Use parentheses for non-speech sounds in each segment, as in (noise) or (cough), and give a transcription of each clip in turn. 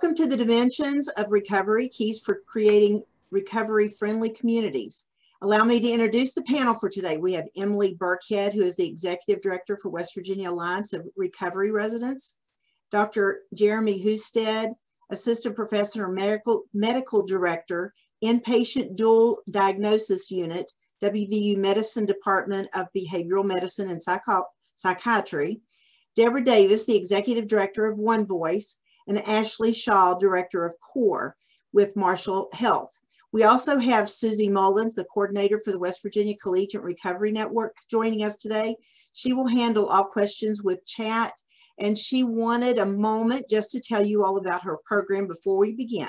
Welcome to the Dimensions of Recovery, Keys for Creating Recovery-Friendly Communities. Allow me to introduce the panel for today. We have Emily Birckhead, who is the Executive Director for West Virginia Alliance of Recovery Residences, Dr. Jeremy Hustead, Assistant Professor and Medical, Medical Director, Inpatient Dual Diagnosis Unit, WVU Medicine Department of Behavioral Medicine and Psycho Psychiatry, Deborah Davis, the Executive Director of One Voice, and Ashley Shaw, Director of CORE with Marshall Health. We also have Susie Mullins, the coordinator for the West Virginia Collegiate Recovery Network, joining us today. She will handle all questions with chat, and she wanted a moment just to tell you all about her program before we begin.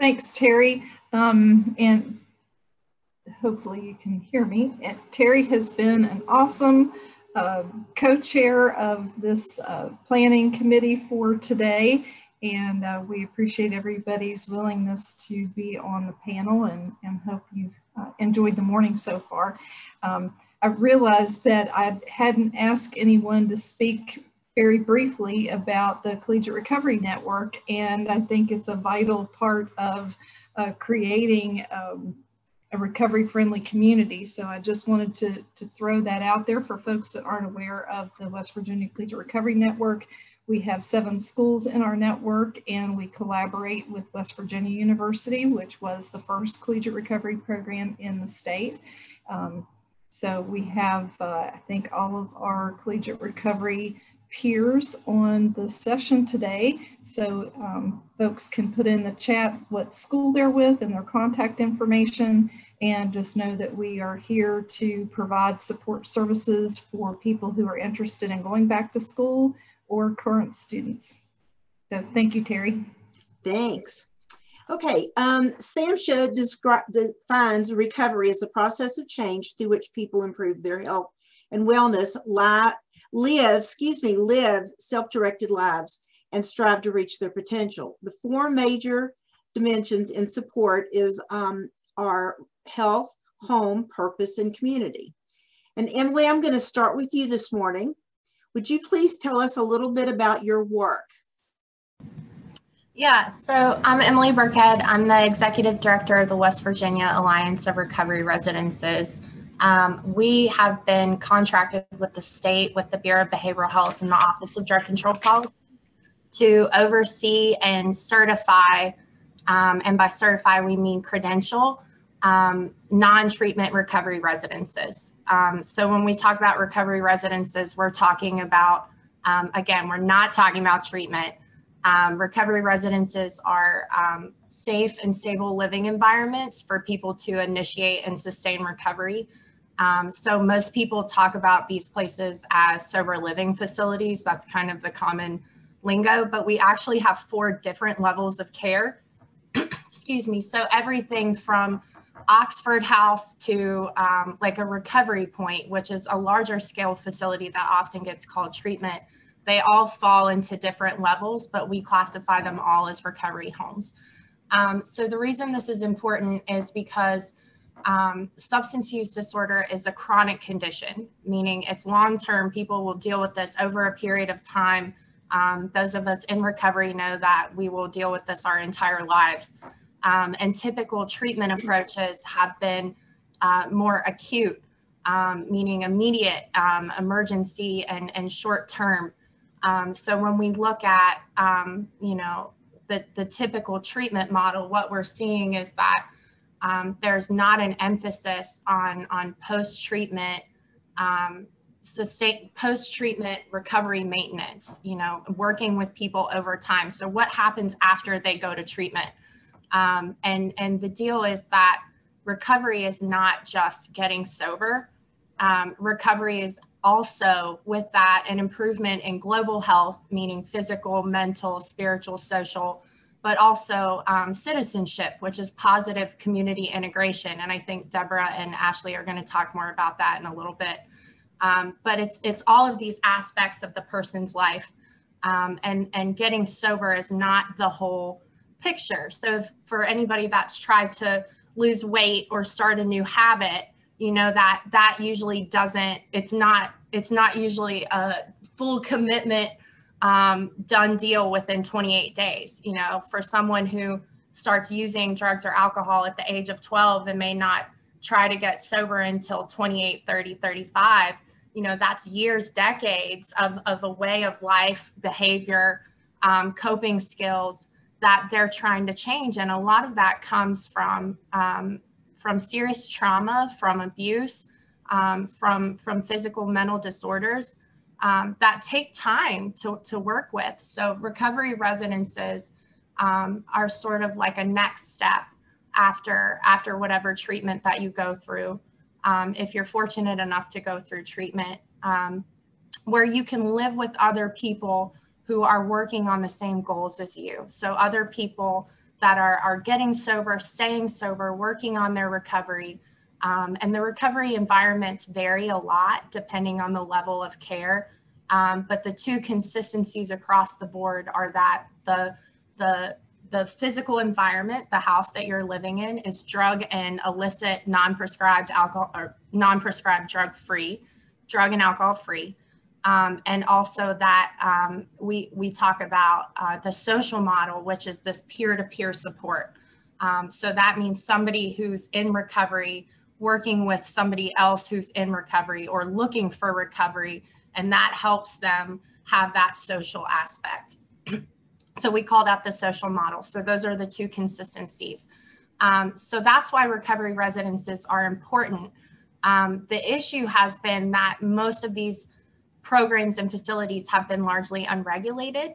Thanks, Terri. Um, and hopefully you can hear me. And Terri has been an awesome uh, co-chair of this uh, planning committee for today. And uh, we appreciate everybody's willingness to be on the panel and, and hope you've uh, enjoyed the morning so far. Um, I realized that I hadn't asked anyone to speak very briefly about the Collegiate Recovery Network, and I think it's a vital part of uh, creating um, a recovery friendly community. So I just wanted to, to throw that out there for folks that aren't aware of the West Virginia Collegiate Recovery Network. We have seven schools in our network and we collaborate with West Virginia University, which was the first collegiate recovery program in the state. Um, so we have, uh, I think, all of our collegiate recovery peers on the session today. So um, folks can put in the chat what school they're with and their contact information and just know that we are here to provide support services for people who are interested in going back to school or current students. So thank you, Terri. Thanks. Okay, um, SAMHSA defines recovery as the process of change through which people improve their health and wellness, li live, excuse me, live self-directed lives and strive to reach their potential. The four major dimensions in support is um, our health, home, purpose, and community. And Emily, I'm going to start with you this morning. Would you please tell us a little bit about your work? Yeah, so I'm Emily Birckhead. I'm the Executive Director of the West Virginia Alliance of Recovery Residences. Um, we have been contracted with the state, with the Bureau of Behavioral Health and the Office of Drug Control Policy to oversee and certify, um, and by certify we mean credential, um, non-treatment recovery residences. Um, so when we talk about recovery residences, we're talking about, um, again, we're not talking about treatment. Um, recovery residences are safe and stable living environments for people to initiate and sustain recovery. Um, so most people talk about these places as sober living facilities. That's kind of the common lingo, but we actually have four different levels of care. (clears throat) Excuse me. So everything from Oxford House to um, like a recovery point, which is a larger scale facility that often gets called treatment. They all fall into different levels, but we classify them all as recovery homes. Um, so the reason this is important is because um, substance use disorder is a chronic condition, meaning it's long term. People will deal with this over a period of time. Um, those of us in recovery know that we will deal with this our entire lives. Um, and typical treatment approaches have been uh, more acute, um, meaning immediate um, emergency and, and short term. Um, so when we look at, you know, the, the typical treatment model, what we're seeing is that um, there's not an emphasis on on post treatment um, sustain post treatment recovery maintenance you know working with people over time. So what happens after they go to treatment? Um, and and the deal is that recovery is not just getting sober. Um, recovery is also with that an improvement in global health meaning physical mental spiritual social but also um, citizenship, which is positive community integration. And I think Deborah and Ashley are going to talk more about that in a little bit. Um, but it's it's all of these aspects of the person's life, um, and and getting sober is not the whole picture. So if, for anybody that's tried to lose weight or start a new habit, you know that that usually doesn't. It's not it's not usually a full commitment um, done deal within 28 days. You know, for someone who starts using drugs or alcohol at the age of 12 and may not try to get sober until 28, 30, 35, you know, that's years, decades of, of a way of life, behavior, um, coping skills that they're trying to change. And a lot of that comes from, um, from serious trauma, from abuse, um, from, from physical mental disorders um, that take time to, to work with. So recovery residences um, are sort of like a next step after, after whatever treatment that you go through. Um, if you're fortunate enough to go through treatment, um, where you can live with other people who are working on the same goals as you. So other people that are, are getting sober, staying sober, working on their recovery, um, and the recovery environments vary a lot depending on the level of care. Um, but the two consistencies across the board are that the, the, the physical environment, the house that you're living in, is drug and illicit, non-prescribed alcohol or non-prescribed drug free, drug and alcohol free. Um, and also that um, we, we talk about uh, the social model, which is this peer-to-peer support. Um, so that means somebody who's in recovery working with somebody else who's in recovery or looking for recovery, and that helps them have that social aspect. (clears throat) so we call that the social model. So those are the two consistencies. Um, so that's why recovery residences are important. Um, the issue has been that most of these programs and facilities have been largely unregulated.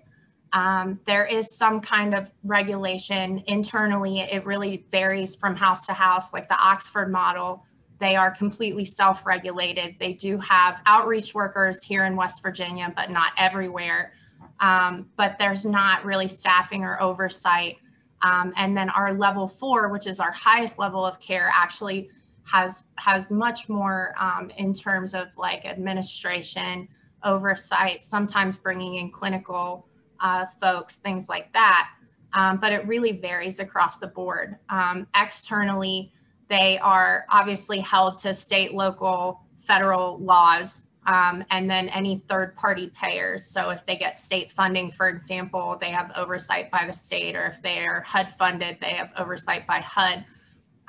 Um, there is some kind of regulation internally. It really varies from house to house, like the Oxford model. They are completely self regulated. They do have outreach workers here in West Virginia, but not everywhere. Um, but there's not really staffing or oversight. Um, and then our level four, which is our highest level of care, actually has has much more um, in terms of like administration, oversight, sometimes bringing in clinical uh, folks, things like that. Um, but it really varies across the board. Um, externally, they are obviously held to state, local, federal laws, um, and then any third party payers. So if they get state funding, for example, they have oversight by the state, or if they are HUD funded, they have oversight by HUD.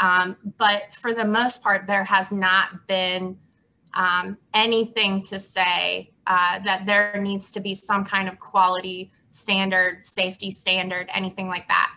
Um, but for the most part, there has not been um, anything to say uh, that there needs to be some kind of quality standard, safety standard, anything like that.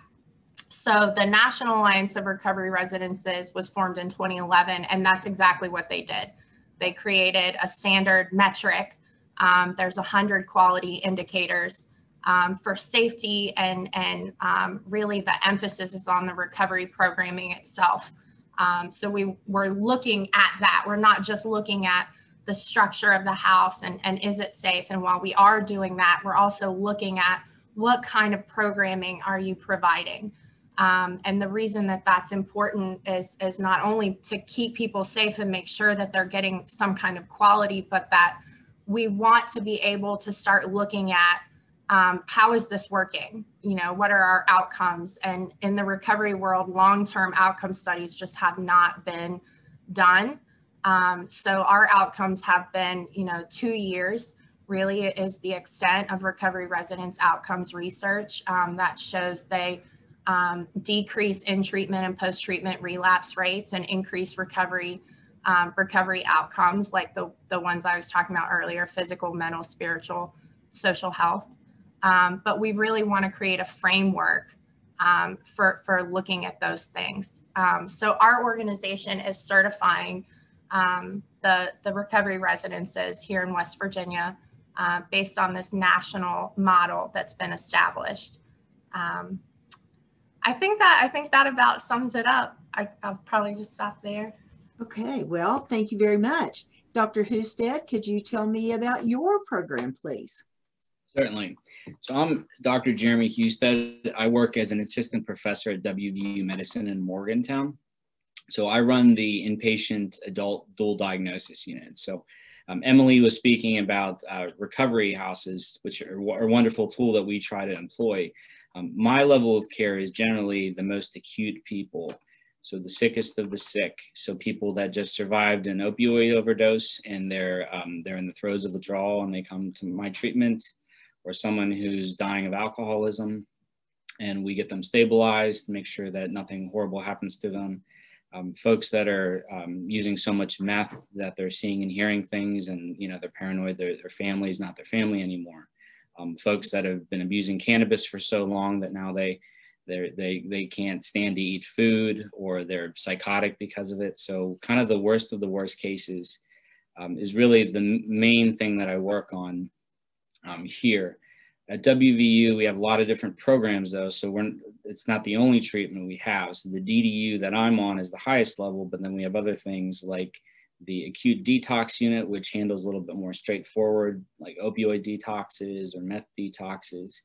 So the National Alliance of Recovery Residences was formed in 2011, and that's exactly what they did. They created a standard metric. Um, there's 100 quality indicators um, for safety, and, and um, really the emphasis is on the recovery programming itself. Um, so we were looking at that. We're not just looking at the structure of the house and, and is it safe? And while we are doing that, we're also looking at what kind of programming are you providing? Um, and the reason that that's important is, is not only to keep people safe and make sure that they're getting some kind of quality, but that we want to be able to start looking at um, how is this working? You know, what are our outcomes? And in the recovery world, long-term outcome studies just have not been done. Um, so our outcomes have been, you know, two years really is the extent of recovery residents outcomes research um, that shows they um, decrease in treatment and post-treatment relapse rates and increase recovery um, recovery outcomes like the, the ones I was talking about earlier, physical, mental, spiritual, social health. Um, but we really want to create a framework um, for, for looking at those things. Um, so our organization is certifying um, the, the recovery residences here in West Virginia uh, based on this national model that's been established. Um, I think that I think that about sums it up. I, will probably just stop there. Okay, well, thank you very much. Dr. Hustead, could you tell me about your program, please? Certainly. So I'm Dr. Jeremy Hustead. I work as an assistant professor at WVU Medicine in Morgantown. So I run the inpatient adult dual diagnosis unit. So um, Emily was speaking about uh, recovery houses, which are, are, a wonderful tool that we try to employ. Um, my level of care is generally the most acute people. So the sickest of the sick. So people that just survived an opioid overdose and they're um, they're in the throes of withdrawal and they come to my treatment, or someone who's dying of alcoholism, and we get them stabilized, make sure that nothing horrible happens to them. Um, folks that are um, using so much meth that they're seeing and hearing things, and you know they're paranoid. Their their family is not their family anymore. Um, folks that have been abusing cannabis for so long that now they they they can't stand to eat food or they're psychotic because of it. So kind of the worst of the worst cases um, is really the main thing that I work on um, here. At WVU, we have a lot of different programs though, so we're, it's not the only treatment we have. So the DDU that I'm on is the highest level, but then we have other things like the acute detox unit, which handles a little bit more straightforward, like opioid detoxes or meth detoxes.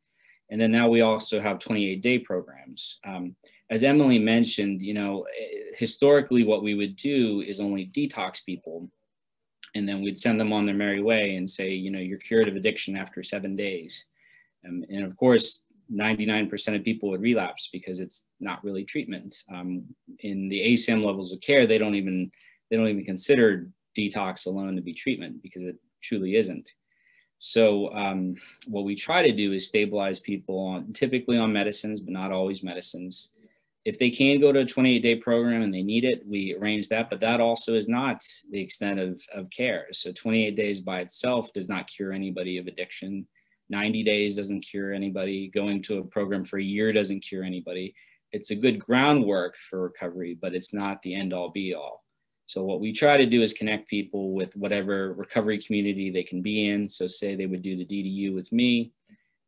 And then now we also have 28 day programs. Um, as Emily mentioned, you know, eh, historically what we would do is only detox people and then we'd send them on their merry way and say, you know, you're cured of addiction after seven days. Um, and of course, 99% of people would relapse because it's not really treatment. Um, in the ASAM levels of care, they don't even they don't even consider detox alone to be treatment because it truly isn't. So um, what we try to do is stabilize people on typically on medicines, but not always medicines. If they can go to a 28 day program and they need it, we arrange that, but that also is not the extent of, of care. So 28 days by itself does not cure anybody of addiction. 90 days doesn't cure anybody. Going to a program for a year doesn't cure anybody. It's a good groundwork for recovery, but it's not the end all be all. So what we try to do is connect people with whatever recovery community they can be in. So say they would do the DDU with me,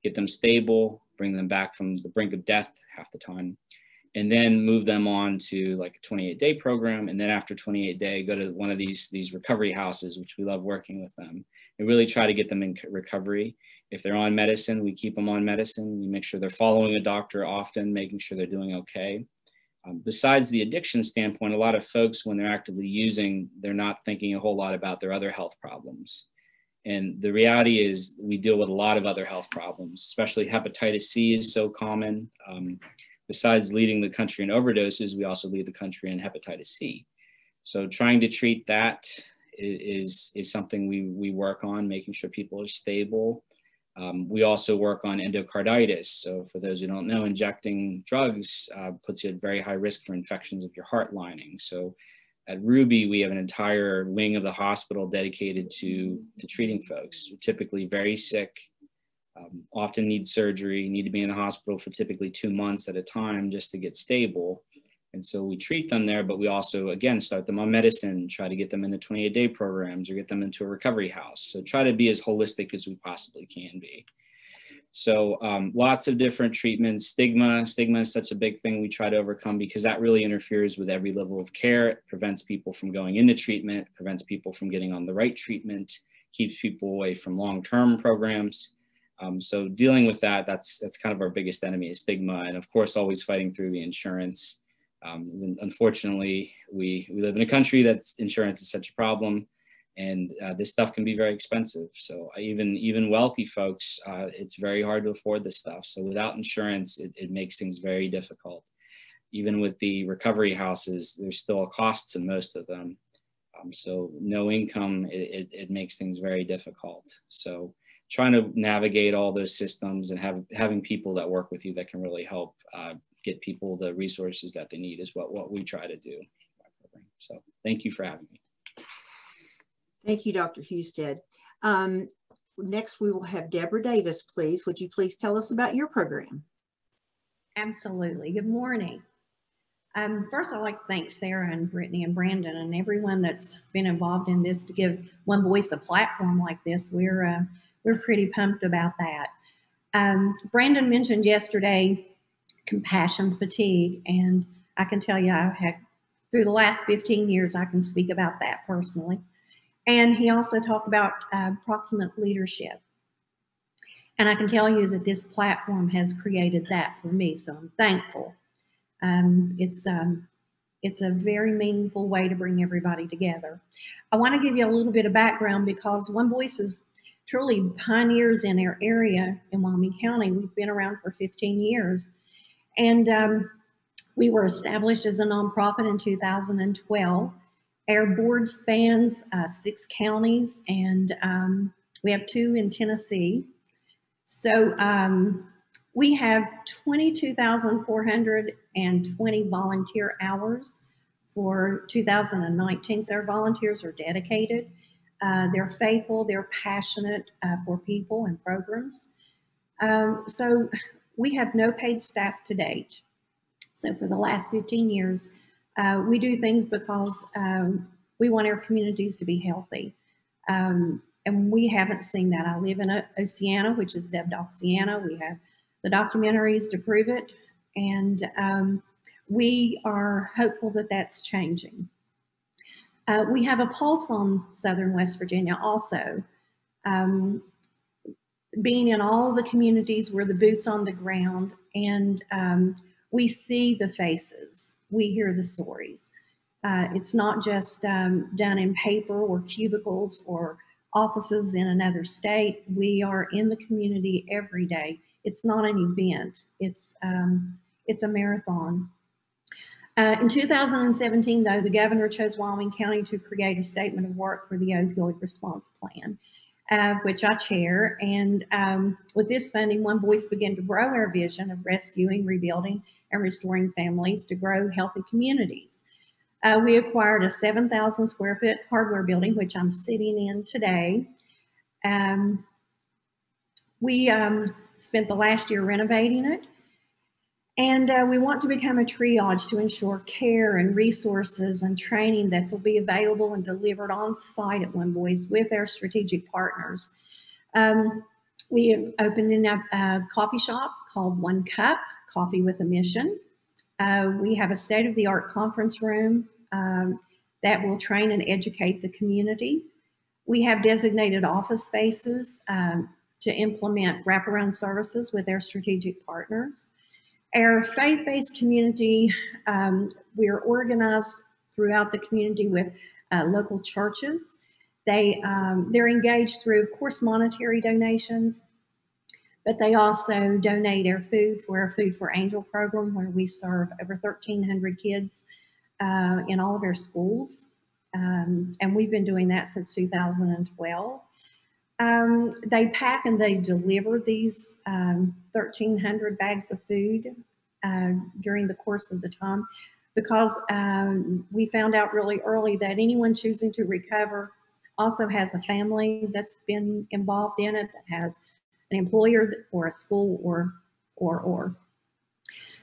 get them stable, bring them back from the brink of death half the time, and then move them on to like a 28 day program. And then after 28 day, go to one of these, these recovery houses, which we love working with them and really try to get them in recovery. If they're on medicine, we keep them on medicine. We make sure they're following a doctor often, making sure they're doing okay. Um, besides the addiction standpoint, a lot of folks, when they're actively using, they're not thinking a whole lot about their other health problems. And the reality is, we deal with a lot of other health problems, especially hepatitis C is so common. Um, besides leading the country in overdoses, we also lead the country in hepatitis C. So trying to treat that is, is something we, we work on, making sure people are stable um, we also work on endocarditis. So for those who don't know, injecting drugs uh, puts you at very high risk for infections of your heart lining. So at Ruby, we have an entire wing of the hospital dedicated to, to treating folks typically very sick, um, often need surgery, need to be in the hospital for typically two months at a time just to get stable. And so we treat them there, but we also, again, start them on medicine, try to get them into 28 day programs or get them into a recovery house. So try to be as holistic as we possibly can be. So um, lots of different treatments. Stigma, stigma is such a big thing we try to overcome because that really interferes with every level of care. It prevents people from going into treatment, prevents people from getting on the right treatment, keeps people away from long-term programs. Um, so dealing with that, that's that's kind of our biggest enemy is stigma, and of course, always fighting through the insurance um, unfortunately, we, we live in a country that insurance is such a problem and uh, this stuff can be very expensive. So even, even wealthy folks, uh, it's very hard to afford this stuff. So without insurance, it, it makes things very difficult. Even with the recovery houses, there's still costs in most of them. Um, so no income, it, it, it, makes things very difficult. So trying to navigate all those systems and have, having people that work with you that can really help uh, get people the resources that they need is what, what we try to do. So thank you for having me. Thank you, Dr. Hustead. Um, next, we will have Deborah Davis, please. Would you please tell us about your program? Absolutely. Good morning. Um, first, I'd like to thank Sarah and Brittany and Brandon and everyone that's been involved in this to give One Voice a platform like this. We're uh, we're pretty pumped about that. Um, Brandon mentioned yesterday compassion fatigue. And I can tell you, I've had through the last 15 years, I can speak about that personally. And he also talked about uh, proximate leadership. And I can tell you that this platform has created that for me, so I'm thankful. Um, it's um, it's a very meaningful way to bring everybody together. I want to give you a little bit of background because One Voice is truly pioneers in our area in Wyoming County. We've been around for 15 years. And um, we were established as a nonprofit in 2012. Our board spans uh, six counties, and um, we have two in Tennessee. So um, we have 22,420 volunteer hours for 2019. So our volunteers are dedicated. Uh, they're faithful, they're passionate uh, for people and programs. Um, so we have no paid staff to date. So for the last 15 years, uh, we do things because um, we want our communities to be healthy. Um, and we haven't seen that. I live in Oceana, which is dubbed Oxyana. We have the documentaries to prove it. And um, we are hopeful that that's changing. Uh, we have a pulse on Southern West Virginia also. Um, being in all the communities where the boots on the ground and um, we see the faces, we hear the stories. Uh, it's not just um, done in paper or cubicles or offices in another state. We are in the community every day. It's not an event. It's um, it's a marathon. Uh, in 2017, though, the governor chose Wyoming County to create a statement of work for the opioid response plan, uh, which I chair. And um, with this funding, One Voice began to grow our vision of rescuing, rebuilding, and restoring families to grow healthy communities. Uh, we acquired a 7,000 square foot hardware building, which I'm sitting in today. Um, we um, spent the last year renovating it. And uh, we want to become a triage to ensure care and resources and training that will be available and delivered on site at One Voice with our strategic partners. Um, we opened up a coffee shop called One Cup, Coffee with a Mission. Uh, we have a state-of-the-art conference room um, that will train and educate the community. We have designated office spaces um, to implement wraparound services with our strategic partners. Our faith-based community, um, we're organized throughout the community with uh, local churches. They, um, they're engaged through, of course, monetary donations, but they also donate our food for our Food for Angel program, where we serve over 1,300 kids uh, in all of our schools. Um, and we've been doing that since 2012. Um, they pack and they deliver these um, 1,300 bags of food uh, during the course of the time because um, we found out really early that anyone choosing to recover also has a family that's been involved in it, that has an employer or a school or, or, or.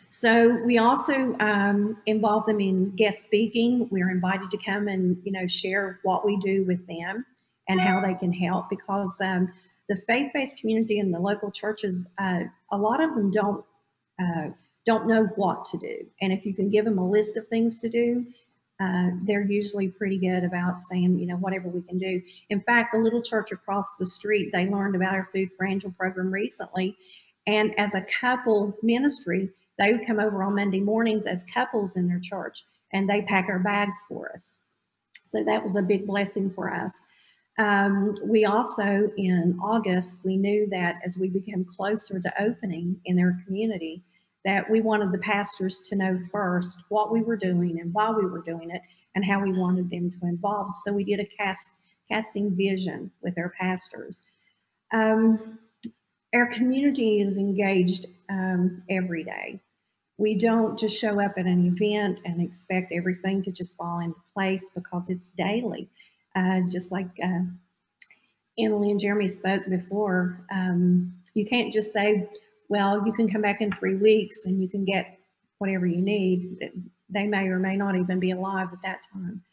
So we also um, involve them in guest speaking. We're invited to come and, you know, share what we do with them and how they can help because um, the faith-based community and the local churches, uh, a lot of them don't uh, don't know what to do. And if you can give them a list of things to do, uh, they're usually pretty good about saying, you know, whatever we can do. In fact, the little church across the street, they learned about our Food for Angel program recently. And as a couple ministry, they would come over on Monday mornings as couples in their church and they pack our bags for us. So that was a big blessing for us. Um, we also, in August, we knew that as we became closer to opening in their community, that we wanted the pastors to know first what we were doing and why we were doing it and how we wanted them to involve. So we did a cast casting vision with our pastors. Um, our community is engaged um, every day. We don't just show up at an event and expect everything to just fall into place because it's daily. Uh, just like uh, Emily and Jeremy spoke before, um, you can't just say, well, you can come back in three weeks and you can get whatever you need. They may or may not even be alive at that time.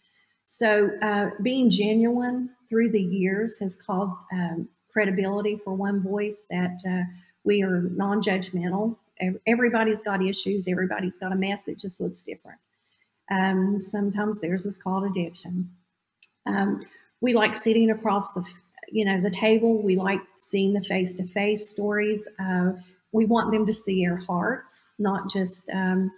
So uh, being genuine through the years has caused um, credibility for One Voice that uh, we are non-judgmental. Everybody's got issues. Everybody's got a mess. It just looks different. Um, sometimes theirs is called addiction. Um, we like sitting across the, you know, the table. We like seeing the face-to-face stories. Uh, we want them to see our hearts, not just um,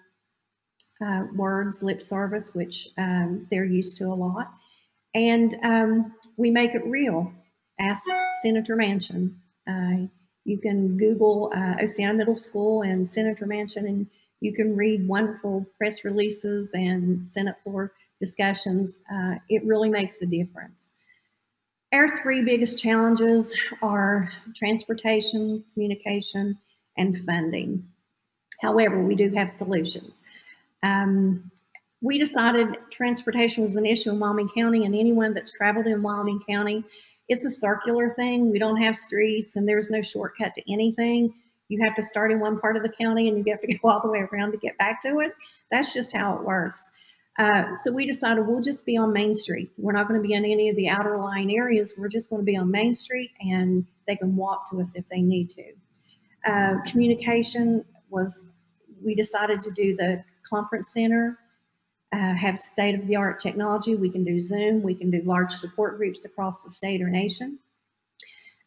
uh, words, lip service, which um, they're used to a lot. And um, we make it real. Ask Senator Manchin. Uh, you can Google uh, Oceana Middle School and Senator Manchin, and You can read wonderful press releases and Senate floor discussions. Uh, it really makes a difference. Our three biggest challenges are transportation, communication, and funding. However, we do have solutions. Um, we decided transportation was an issue in Wyoming County, and anyone that's traveled in Wyoming County, it's a circular thing. We don't have streets, and there's no shortcut to anything. You have to start in one part of the county, and you have to go (laughs) all the way around to get back to it. That's just how it works. Uh, so we decided we'll just be on Main Street. We're not going to be in any of the outer lying areas. We're just going to be on Main Street, and they can walk to us if they need to. Uh, communication was, we decided to do the conference center uh, have state of the art technology. We can do Zoom. We can do large support groups across the state or nation.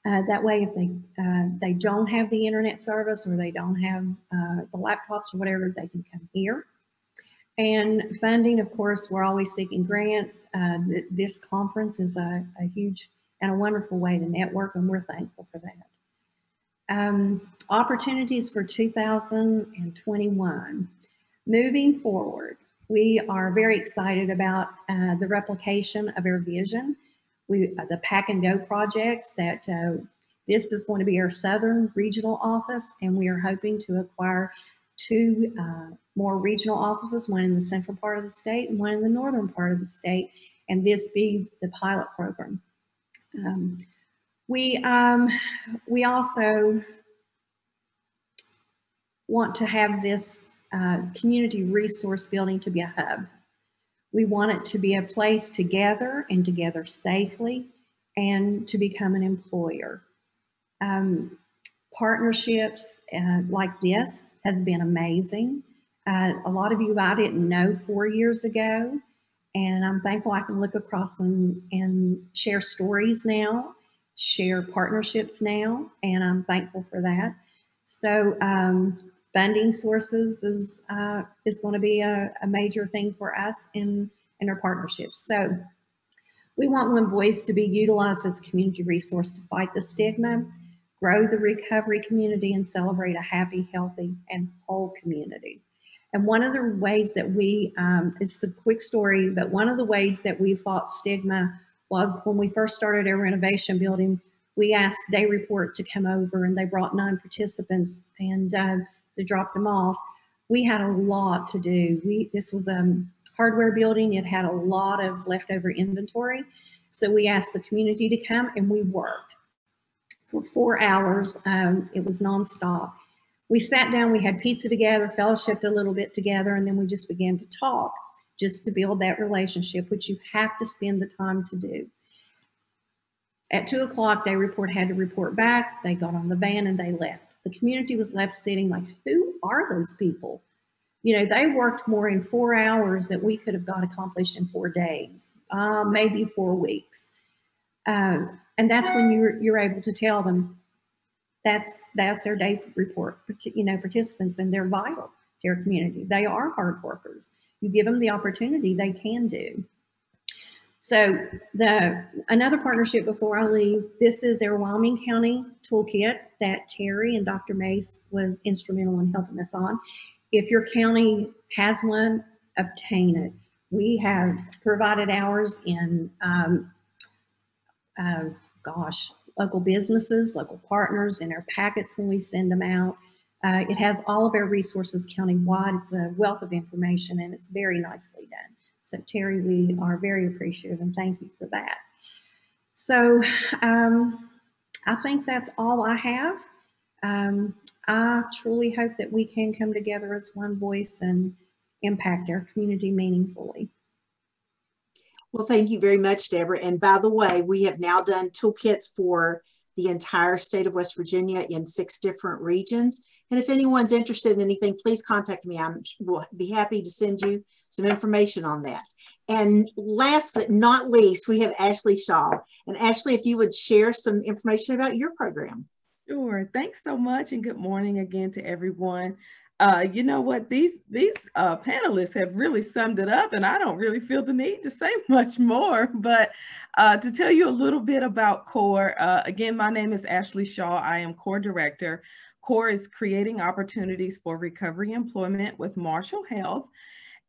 Uh, that way, if they uh, they don't have the internet service or they don't have uh, the laptops or whatever, they can come here. And funding, of course, we're always seeking grants. Uh, th this conference is a, a, huge and a wonderful way to network, and we're thankful for that. Um, opportunities for 2021. Moving forward, we are very excited about uh, the replication of our vision. We, uh, the Pack and Go projects that uh, this is going to be our Southern regional office, and we are hoping to acquire two uh, more regional offices, one in the central part of the state and one in the northern part of the state, and this be the pilot program. Um, we, um, we also want to have this uh, community resource building to be a hub. We want it to be a place to gather and to gather safely and to become an employer. Um, partnerships uh, like this has been amazing. Uh, a lot of you I didn't know four years ago, and I'm thankful I can look across and, and share stories now, share partnerships now, and I'm thankful for that. So um, funding sources is uh, is going to be a, a, major thing for us in in our partnerships. So we want One Voice to be utilized as a community resource to fight the stigma, grow the recovery community, and celebrate a happy, healthy, and whole community. And one of the ways that we, um, it's a quick story, but one of the ways that we fought stigma was when we first started our renovation building, we asked Day Report to come over and they brought nine participants and uh, they dropped them off. We had a lot to do. We This was a hardware building. It had a lot of leftover inventory. So we asked the community to come and we worked for four hours. Um, it was nonstop. We sat down, we had pizza together, fellowshipped a little bit together, and then we just began to talk just to build that relationship, which you have to spend the time to do. At two o'clock, they Report had to report back. They got on the van and they left the community was left sitting like, who are those people? You know, they worked more in four hours that we could have got accomplished in four days, uh, maybe four weeks. Um, and that's when you're, you're able to tell them that's, that's their day report, you know, participants and they're vital to your community. They are hard workers. You give them the opportunity, they can do. So the another partnership before I leave, this is our Wyoming County toolkit that Terri and Dr. Mace was instrumental in helping us on. If your county has one, obtain it. We have provided ours in, um, uh, gosh, local businesses, local partners, in our packets when we send them out. Uh, it has all of our resources county-wide. It's a wealth of information and it's very nicely done. So Terri, we are very appreciative and thank you for that. So um, I think that's all I have. Um, I truly hope that we can come together as one voice and impact our community meaningfully. Well, thank you very much, Deborah. And by the way, we have now done toolkits for the entire state of West Virginia in six different regions. And if anyone's interested in anything, please contact me. I will be happy to send you some information on that. And last but not least, we have Ashley Shaw. And Ashley, if you would share some information about your program. Sure. Thanks so much. And good morning again to everyone. Uh, you know what? These these uh, panelists have really summed it up, and I don't really feel the need to say (laughs) much more. But uh, to tell you a little bit about CORE, uh, again, my name is Ashley Shaw. I am CORE Director. CORE is creating opportunities for recovery employment with Marshall Health.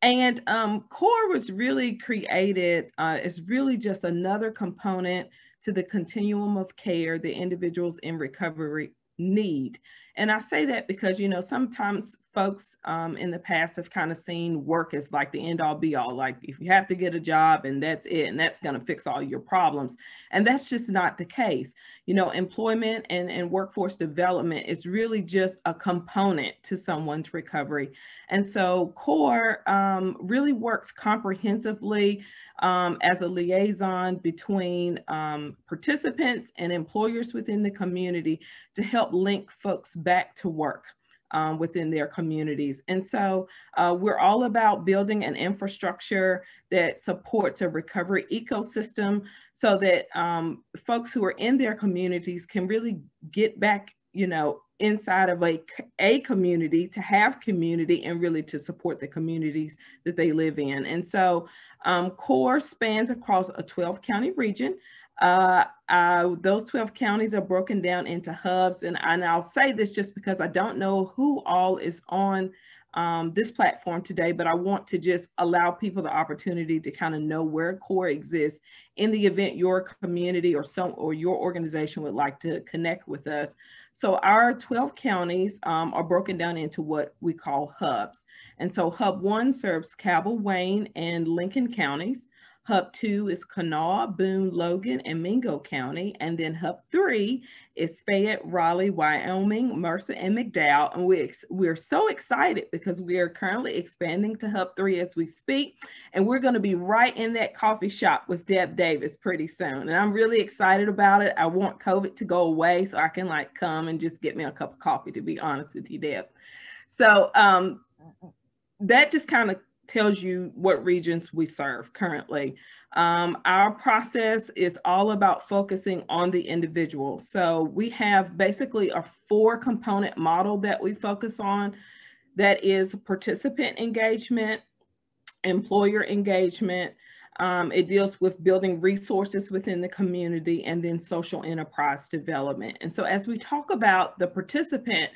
And um, CORE was really created, uh, is really just another component to the continuum of care the individuals in recovery need. And I say that because, you know, sometimes folks um, in the past have kind of seen work as like the end all be all, like if you have to get a job and that's it, and that's going to fix all your problems. And that's just not the case. You know, employment and, and workforce development is really just a component to someone's recovery. And so CORE um, really works comprehensively um, as a liaison between um, participants and employers within the community to help link folks back to work. Um, within their communities. And so uh, we're all about building an infrastructure that supports a recovery ecosystem so that um, folks who are in their communities can really get back, you know, inside of a, a community to have community and really to support the communities that they live in. And so um, CORE spans across a 12 county region. Uh, uh, those 12 counties are broken down into hubs. And, and I'll say this just because I don't know who all is on um, this platform today, but I want to just allow people the opportunity to kind of know where CORE exists in the event your community or some or your organization would like to connect with us. So our 12 counties um, are broken down into what we call hubs. And so hub one serves Cabell, Wayne, and Lincoln counties. Hub two is Kanawha, Boone, Logan, and Mingo County. And then Hub three is Fayette, Raleigh, Wyoming, Mercer, and McDowell. And we we're so excited because we are currently expanding to Hub three as we speak. And we're going to be right in that coffee shop with Deb Davis pretty soon. And I'm really excited about it. I want COVID to go away so I can like come and just get me a cup of coffee, to be honest with you, Deb. So um, that just kind of tells you what regions we serve currently. Um, our process is all about focusing on the individual. So we have basically a four component model that we focus on that is participant engagement, employer engagement, um, it deals with building resources within the community and then social enterprise development. And so as we talk about the participant,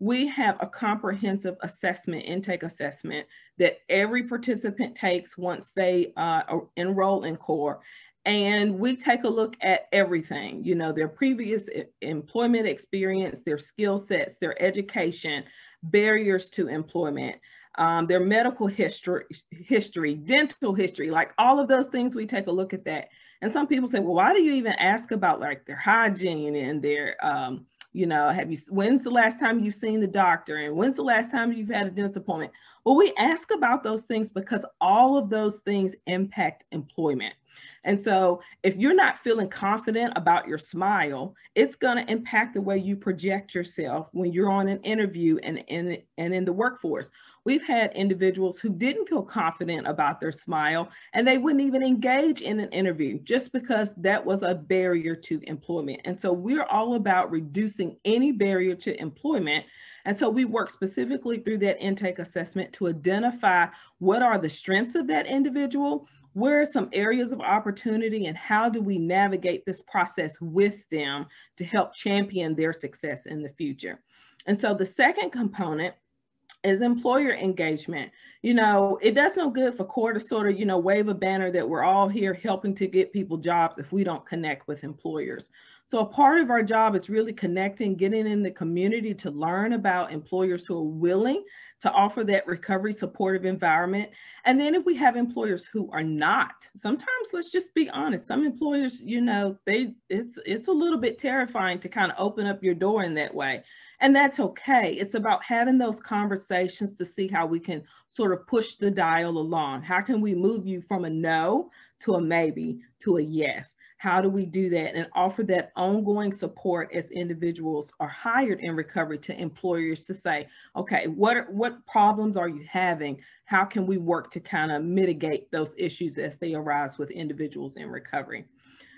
we have a comprehensive assessment, intake assessment that every participant takes once they uh, enroll in CORE. And we take a look at everything, you know, their previous employment experience, their skill sets, their education, barriers to employment, um, their medical history, history, dental history, like all of those things, we take a look at that. And some people say, well, why do you even ask about like their hygiene and their um, you know, have you, when's the last time you've seen the doctor and when's the last time you've had a dentist appointment? Well, we ask about those things because all of those things impact employment. And so if you're not feeling confident about your smile, it's going to impact the way you project yourself when you're on an interview and, and, and in the workforce. We've had individuals who didn't feel confident about their smile and they wouldn't even engage in an interview just because that was a barrier to employment. And so we're all about reducing any barrier to employment. And so we work specifically through that intake assessment to identify what are the strengths of that individual, where are some areas of opportunity and how do we navigate this process with them to help champion their success in the future? And so the second component is employer engagement. You know, it does no good for CORE to sort of, you know, wave a banner that we're all here helping to get people jobs if we don't connect with employers. So a part of our job is really connecting, getting in the community to learn about employers who are willing to offer that recovery supportive environment. And then if we have employers who are not, sometimes let's just be honest, some employers, you know, they it's it's a little bit terrifying to kind of open up your door in that way. And that's okay. It's about having those conversations to see how we can sort of push the dial along. How can we move you from a no to a maybe to a yes? How do we do that and offer that ongoing support as individuals are hired in recovery to employers to say, okay, what, what problems are you having? How can we work to kind of mitigate those issues as they arise with individuals in recovery?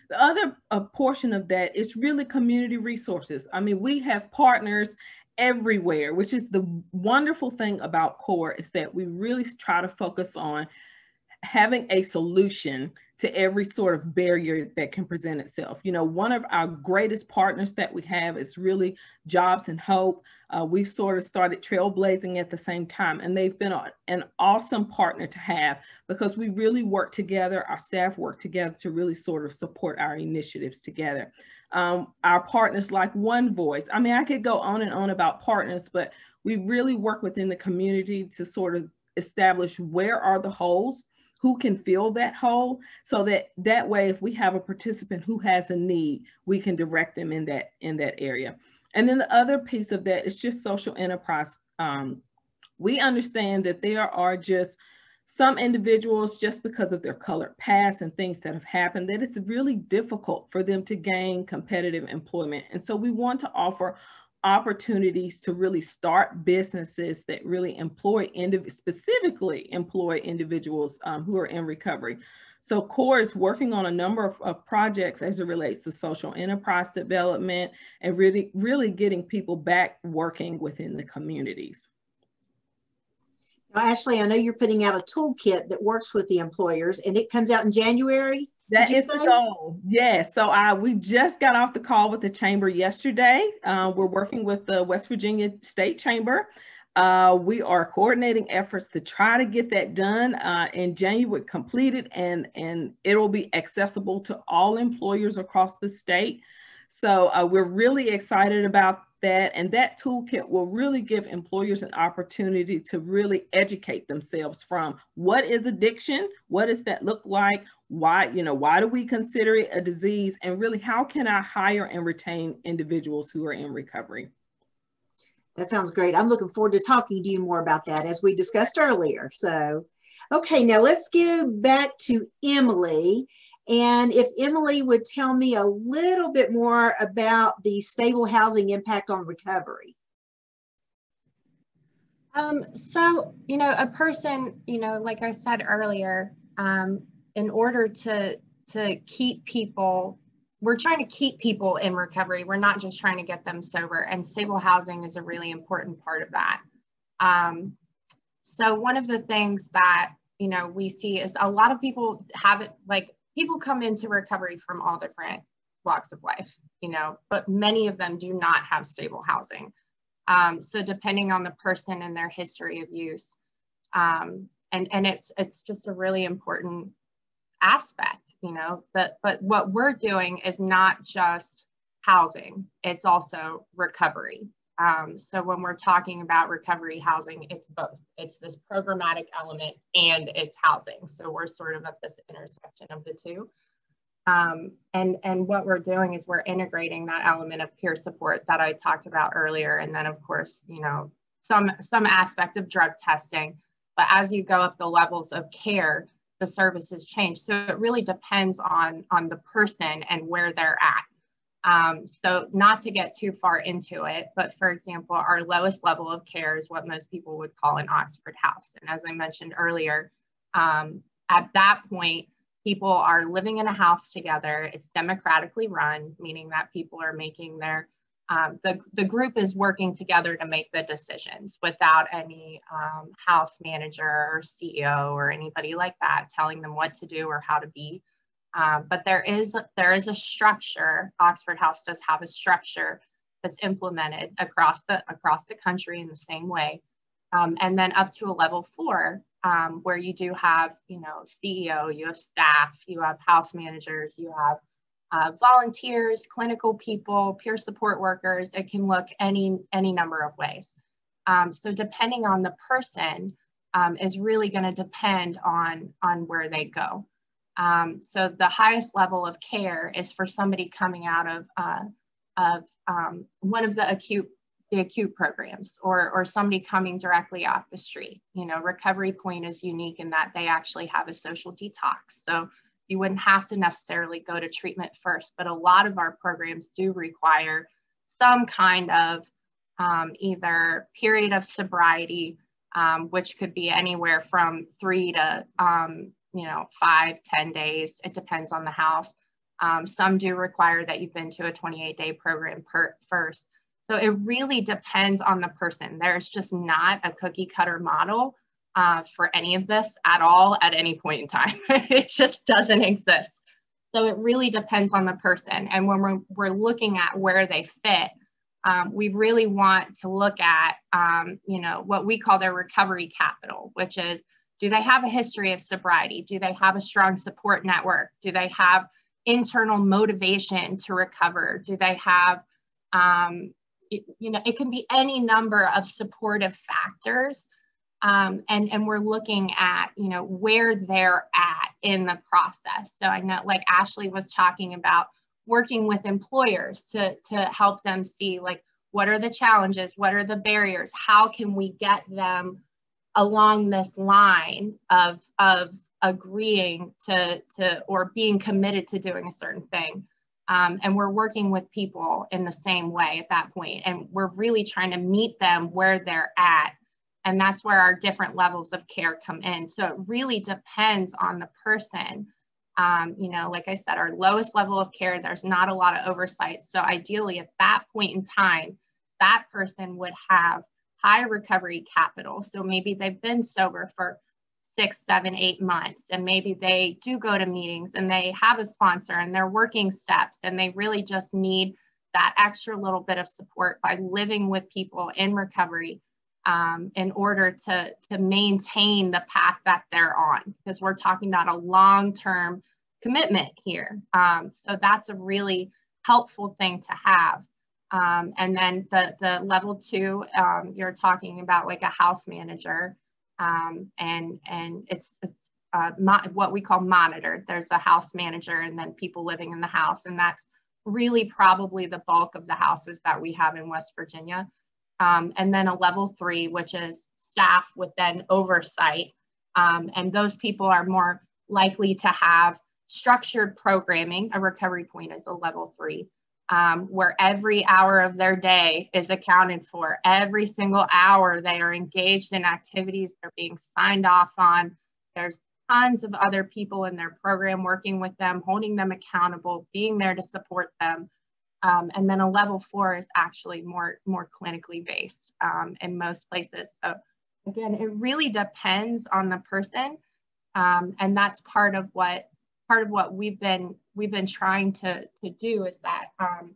The other uh, portion of that is really community resources. I mean, we have partners everywhere, which is the wonderful thing about CORE is that we really try to focus on having a solution to every sort of barrier that can present itself. You know, one of our greatest partners that we have is really Jobs and Hope. Uh, we've sort of started trailblazing at the same time, and they've been a, an awesome partner to have because we really work together, our staff work together to really sort of support our initiatives together. Um, our partners like One Voice. I mean, I could go on and on about partners, but we really work within the community to sort of establish where are the holes who can fill that hole so that that way if we have a participant who has a need we can direct them in that in that area. And then the other piece of that is just social enterprise um, we understand that there are just some individuals just because of their colored past and things that have happened that it's really difficult for them to gain competitive employment. And so we want to offer opportunities to really start businesses that really employ indiv- specifically employ individuals um, who are in recovery. So CORE is working on a number of, of, projects as it relates to social enterprise development and really, really getting people back working within the communities. Ashley, I know you're putting out a toolkit that works with the employers and it comes out in January. That is the goal. Yes. So I we just got off the call with the chamber yesterday. Uh, we're working with the West Virginia State Chamber. Uh, we are coordinating efforts to try to get that done uh, in January, completed, and and it will be accessible to all employers across the state. So uh, we're really excited about that. And that toolkit will really give employers an opportunity to really educate themselves from what is addiction? What does that look like? Why, you know, why do we consider it a disease? And really, how can I hire and retain individuals who are in recovery? That sounds great. I'm looking forward to talking to you more about that as we discussed earlier. So, okay, now let's get back to Emily. And if Emily would tell me a little bit more about the stable housing impact on recovery. Um, so, you know, a person, you know, like I said earlier, um, in order to to keep people, we're trying to keep people in recovery. We're not just trying to get them sober, and stable housing is a really important part of that. Um, so, one of the things that you know we see is a lot of people have it like people come into recovery from all different walks of life, you know, but many of them do not have stable housing. Um, so depending on the person and their history of use, um, and and it's it's just a really important aspect, you know. But but what we're doing is not just housing; it's also recovery. Um, so when we're talking about recovery housing, it's both. It's this programmatic element and it's housing. So we're sort of at this intersection of the two. Um, and, and what we're doing is we're integrating that element of peer support that I talked about earlier. And then of course, you know, some, some aspect of drug testing. But as you go up the levels of care, the services change. So it really depends on, on the person and where they're at. Um, so not to get too far into it, but for example, our lowest level of care is what most people would call an Oxford house. And as I mentioned earlier, um, at that point, people are living in a house together. It's democratically run, meaning that people are making their, um, the, the group is working together to make the decisions without any um, house manager or CEO or anybody like that telling them what to do or how to be. Um, but there is there is a structure. Oxford House does have a structure that's implemented across the across the country in the same way, um, and then up to a level four um, where you do have you know CEO, you have staff, you have house managers, you have uh, volunteers, clinical people, peer support workers. It can look any any number of ways. Um, so depending on the person um, is really going to depend on on where they go. Um, so the highest level of care is for somebody coming out of, uh, of um, one of the acute the acute programs or, or somebody coming directly off the street. You know, Recovery Point is unique in that they actually have a social detox. So you wouldn't have to necessarily go to treatment first, but a lot of our programs do require some kind of um, either period of sobriety, um, which could be anywhere from three to um, you know, five, ten days. It depends on the house. Um, some do require that you've been to a 28 day program per, first. So it really depends on the person. There's just not a cookie cutter model uh, for any of this at all at any point in time. (laughs) it just doesn't exist. So it really depends on the person. And when we're, we're looking at where they fit, um, we really want to look at, um, you know, what we call their recovery capital, which is, do they have a history of sobriety? Do they have a strong support network? Do they have internal motivation to recover? Do they have, um, it, you know, it can be any number of supportive factors. Um, and, and we're looking at, you know, where they're at in the process. So I know like Ashley was talking about working with employers to, to help them see like, what are the challenges? What are the barriers? How can we get them along this line of, of agreeing to, to or being committed to doing a certain thing? Um, and we're working with people in the same way at that point and we're really trying to meet them where they're at and that's where our different levels of care come in so it really depends on the person um, you know, like I said, our lowest level of care, there's not a lot of oversight. So ideally at that point in time, that person would have high recovery capital. So maybe they've been sober for six, seven, eight months, and maybe they do go to meetings and they have a sponsor and they're working steps and they really just need that extra little bit of support by living with people in recovery um, in order to, to maintain the path that they're on, because we're talking about a long-term commitment here. Um, so that's a really helpful thing to have. Um, and then the, the level two, um, you're talking about like a house manager um, and, and it's, it's uh, what we call monitored. There's a house manager and then people living in the house. And that's really probably the bulk of the houses that we have in West Virginia um, and then a level three, which is staff with then oversight. Um, and those people are more likely to have structured programming. A recovery point is a level three, um, where every hour of their day is accounted for. Every single hour they are engaged in activities they're being signed off on. There's tons of other people in their program working with them, holding them accountable, being there to support them. Um, and then a level four is actually more, more clinically based um, in most places. So again, it really depends on the person. Um, and that's part of what part of what we've been we've been trying to, to do is that um,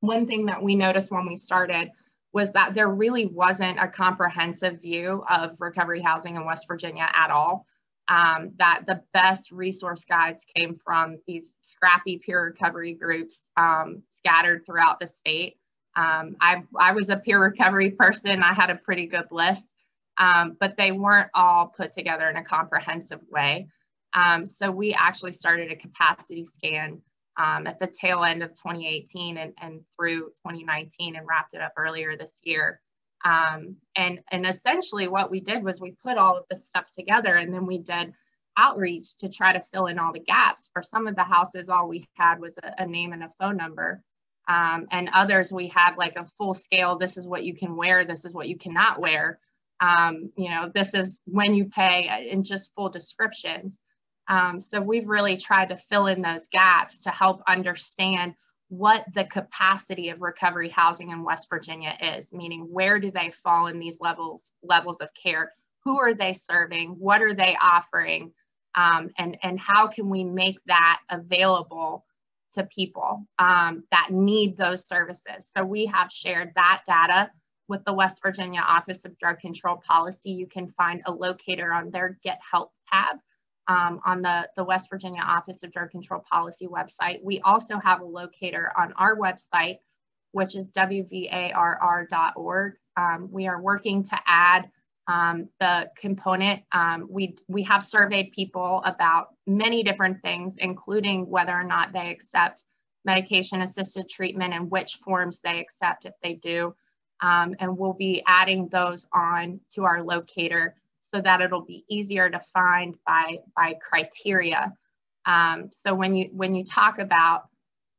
one thing that we noticed when we started was that there really wasn't a comprehensive view of recovery housing in West Virginia at all um, that the best resource guides came from these scrappy peer recovery groups um, scattered throughout the state. Um, I, I was a peer recovery person. I had a pretty good list, um, but they weren't all put together in a comprehensive way. Um, so we actually started a capacity scan um, at the tail end of 2018 and, and through 2019 and wrapped it up earlier this year. Um, and, and essentially what we did was we put all of this stuff together and then we did outreach to try to fill in all the gaps. For some of the houses, all we had was a, a name and a phone number. Um, and others, we had like a full scale, this is what you can wear, this is what you cannot wear. Um, you know, this is when you pay uh, in just full descriptions. Um, so we've really tried to fill in those gaps to help understand what the capacity of recovery housing in West Virginia is, meaning where do they fall in these levels levels of care? Who are they serving? What are they offering? Um, and, and how can we make that available to people um, that need those services? So we have shared that data with the West Virginia Office of Drug Control Policy. You can find a locator on their Get Help tab um, on the, the West Virginia Office of Drug Control Policy website. We also have a locator on our website, which is wvarr.org. Um, we are working to add um, the component. Um, we, we have surveyed people about many different things, including whether or not they accept medication assisted treatment and which forms they accept if they do. Um, and we'll be adding those on to our locator so that it'll be easier to find by, by criteria. Um, so when you, when you talk about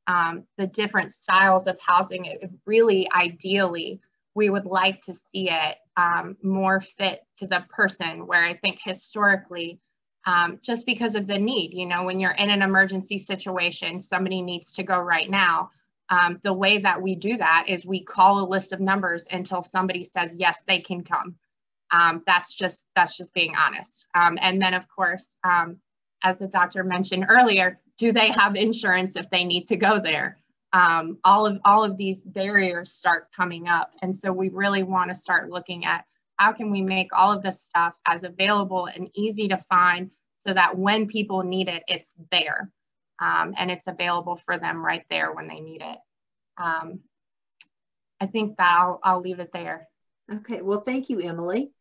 um, the different styles of housing, it really ideally, we would like to see it um, more fit to the person where I think historically, um, just because of the need, you know, when you're in an emergency situation, somebody needs to go right now. Um, the way that we do that is we call a list of numbers until somebody says, yes, they can come. Um, that's just that's just being honest. Um, and then of course, um, as the doctor mentioned earlier, do they have insurance if they need to go there? Um, all of all of these barriers start coming up, and so we really want to start looking at how can we make all of this stuff as available and easy to find so that when people need it, it's there um, and it's available for them right there when they need it. Um, I think that I'll, I'll leave it there. Okay, well, thank you, Emily.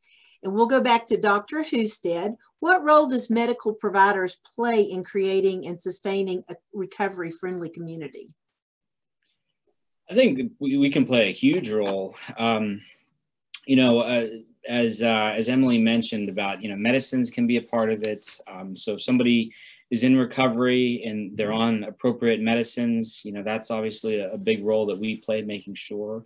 And we'll go back to Dr. Hustead. What role does medical providers play in creating and sustaining a recovery-friendly community? I think we, we can play a huge role. Um, you know, uh, as uh, as Emily mentioned about, you know, medicines can be a part of it. Um, so if somebody is in recovery and they're on appropriate medicines, you know, that's obviously a, a big role that we play, making sure.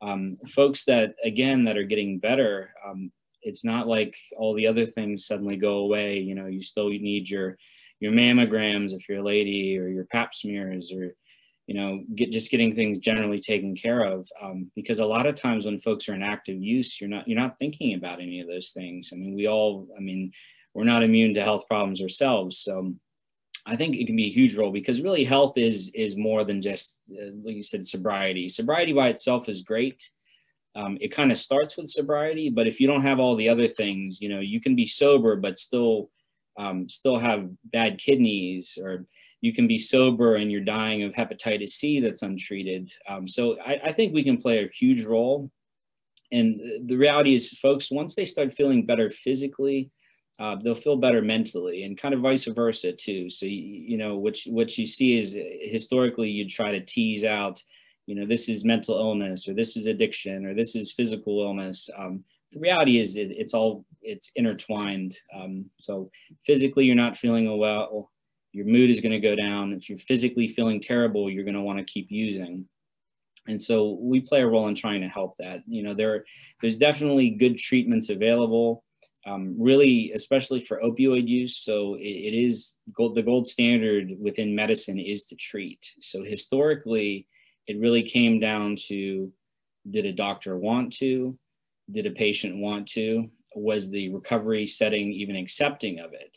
Um, folks that again that are getting better, um, it's not like all the other things suddenly go away. You know, you still need your your mammograms if you're a lady, or your Pap smears, or you know, get just getting things generally taken care of. Um, because a lot of times when folks are in active use, you're not you're not thinking about any of those things. I mean, we all, I mean, we're not immune to health problems ourselves. So I think it can be a huge role because really health is is more than just uh, like you said sobriety. Sobriety by itself is great. Um, it kind of starts with sobriety, but if you don't have all the other things, you know, you can be sober but still um, still have bad kidneys or you can be sober and you're dying of hepatitis C that's untreated. Um, so I, I, think we can play a huge role. And the reality is, folks, once they start feeling better physically, uh, they'll feel better mentally, and kind of vice versa too. So you, you know, you, what you see is historically you try to tease out, you know, this is mental illness, or this is addiction, or this is physical illness. Um, the reality is it, it's all it's intertwined. Um, so physically you're not feeling well your mood is going to go down. If you're physically feeling terrible, you're going to want to keep using. And so we play a role in trying to help that. You know, there, there's definitely good treatments available, um, really, especially for opioid use. So it, it is gold, the gold standard within medicine is to treat. So historically, it really came down to did a doctor want to? Did a patient want to? Was the recovery setting even accepting of it?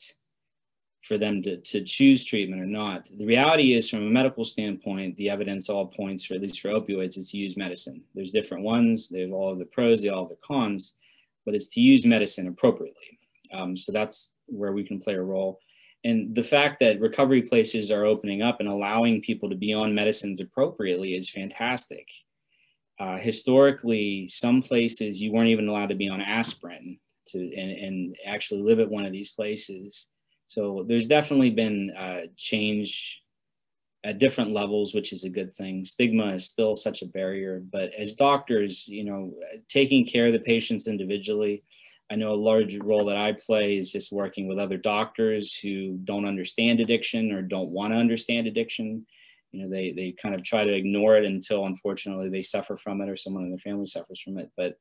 for them to, to choose treatment or not. The reality is, from a medical standpoint, the evidence all points, for at least for opioids, is to use medicine. There's different ones. There's all of the pros, they all have the cons, but it's to use medicine appropriately. Um, so that's where we can play a role. And the fact that recovery places are opening up and allowing people to be on medicines appropriately is fantastic. Uh, historically, some places you weren't even allowed to be on aspirin to and, and actually live at one of these places so there's definitely been uh, change at different levels, which is a good thing. Stigma is still such a barrier, but as doctors, you know, taking care of the patients individually, I know a large role that I play is just working with other doctors who don't understand addiction or don't want to understand addiction. You know, they they kind of try to ignore it until unfortunately they suffer from it or someone in their family suffers from it. But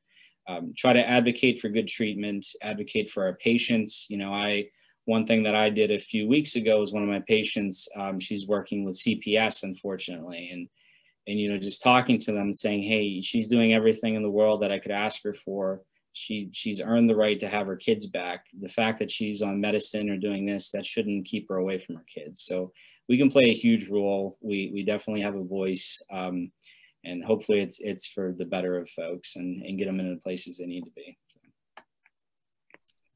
um, try to advocate for good treatment, advocate for our patients. You know, I one thing that I did a few weeks ago was one of my patients, um, she's working with CPS, unfortunately. And, and, you know, just talking to them saying, Hey, she's doing everything in the world that I could ask her for. She, she's earned the right to have her kids back. The fact that she's on medicine or doing this, that shouldn't keep her away from her kids. So we can play a huge role. We, we definitely have a voice. Um, and hopefully it's, it's for the better of folks and, and get them into the places they need to be.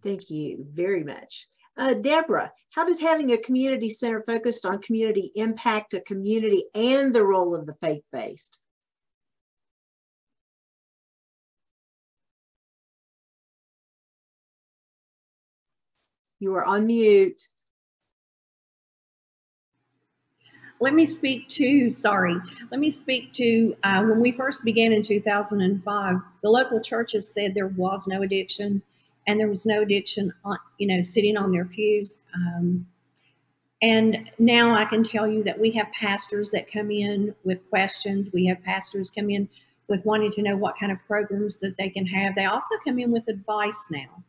Thank you very much. Uh, Deborah, how does having a community center focused on community impact a community and the role of the faith-based? You are on mute. Let me speak to, sorry, let me speak to uh, when we first began in 2005, the local churches said there was no addiction and there was no addiction on, you know, sitting on their pews. Um, and now I can tell you that we have pastors that come in with questions. We have pastors come in with wanting to know what kind of programs that they can have. They also come in with advice now.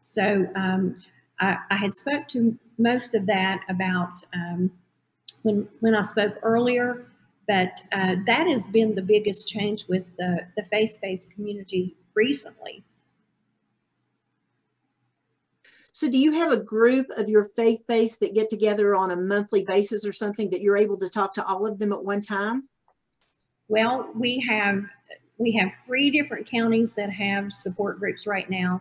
So um, I, I, had spoke to most of that about um, when when I spoke earlier, but uh, that has been the biggest change with the the faith-based community recently So do you have a group of your faith base that get together on a monthly basis or something that you're able to talk to all of them at one time? Well, we have we have three different counties that have support groups right now.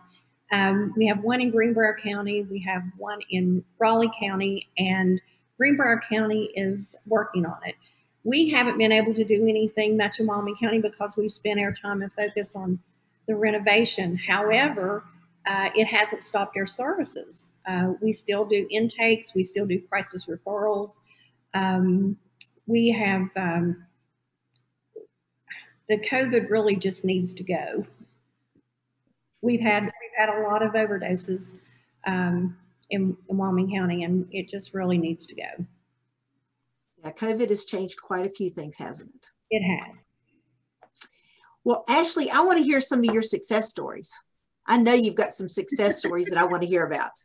Um, we have one in Greenbrier County, we have one in Raleigh County, and Greenbrier County is working on it. We haven't been able to do anything much in Wyoming County because we've spent our time and focus on the renovation. However, uh, it hasn't stopped our services. Uh, we still do intakes, we still do crisis referrals. Um, we have um, the COVID really just needs to go. We've had we've had a lot of overdoses um, in, in Wyoming County, and it just really needs to go. Yeah, COVID has changed quite a few things, hasn't it? It has. Well, Ashley, I want to hear some of your success stories. I know you've got some success stories that I want to hear about. (laughs)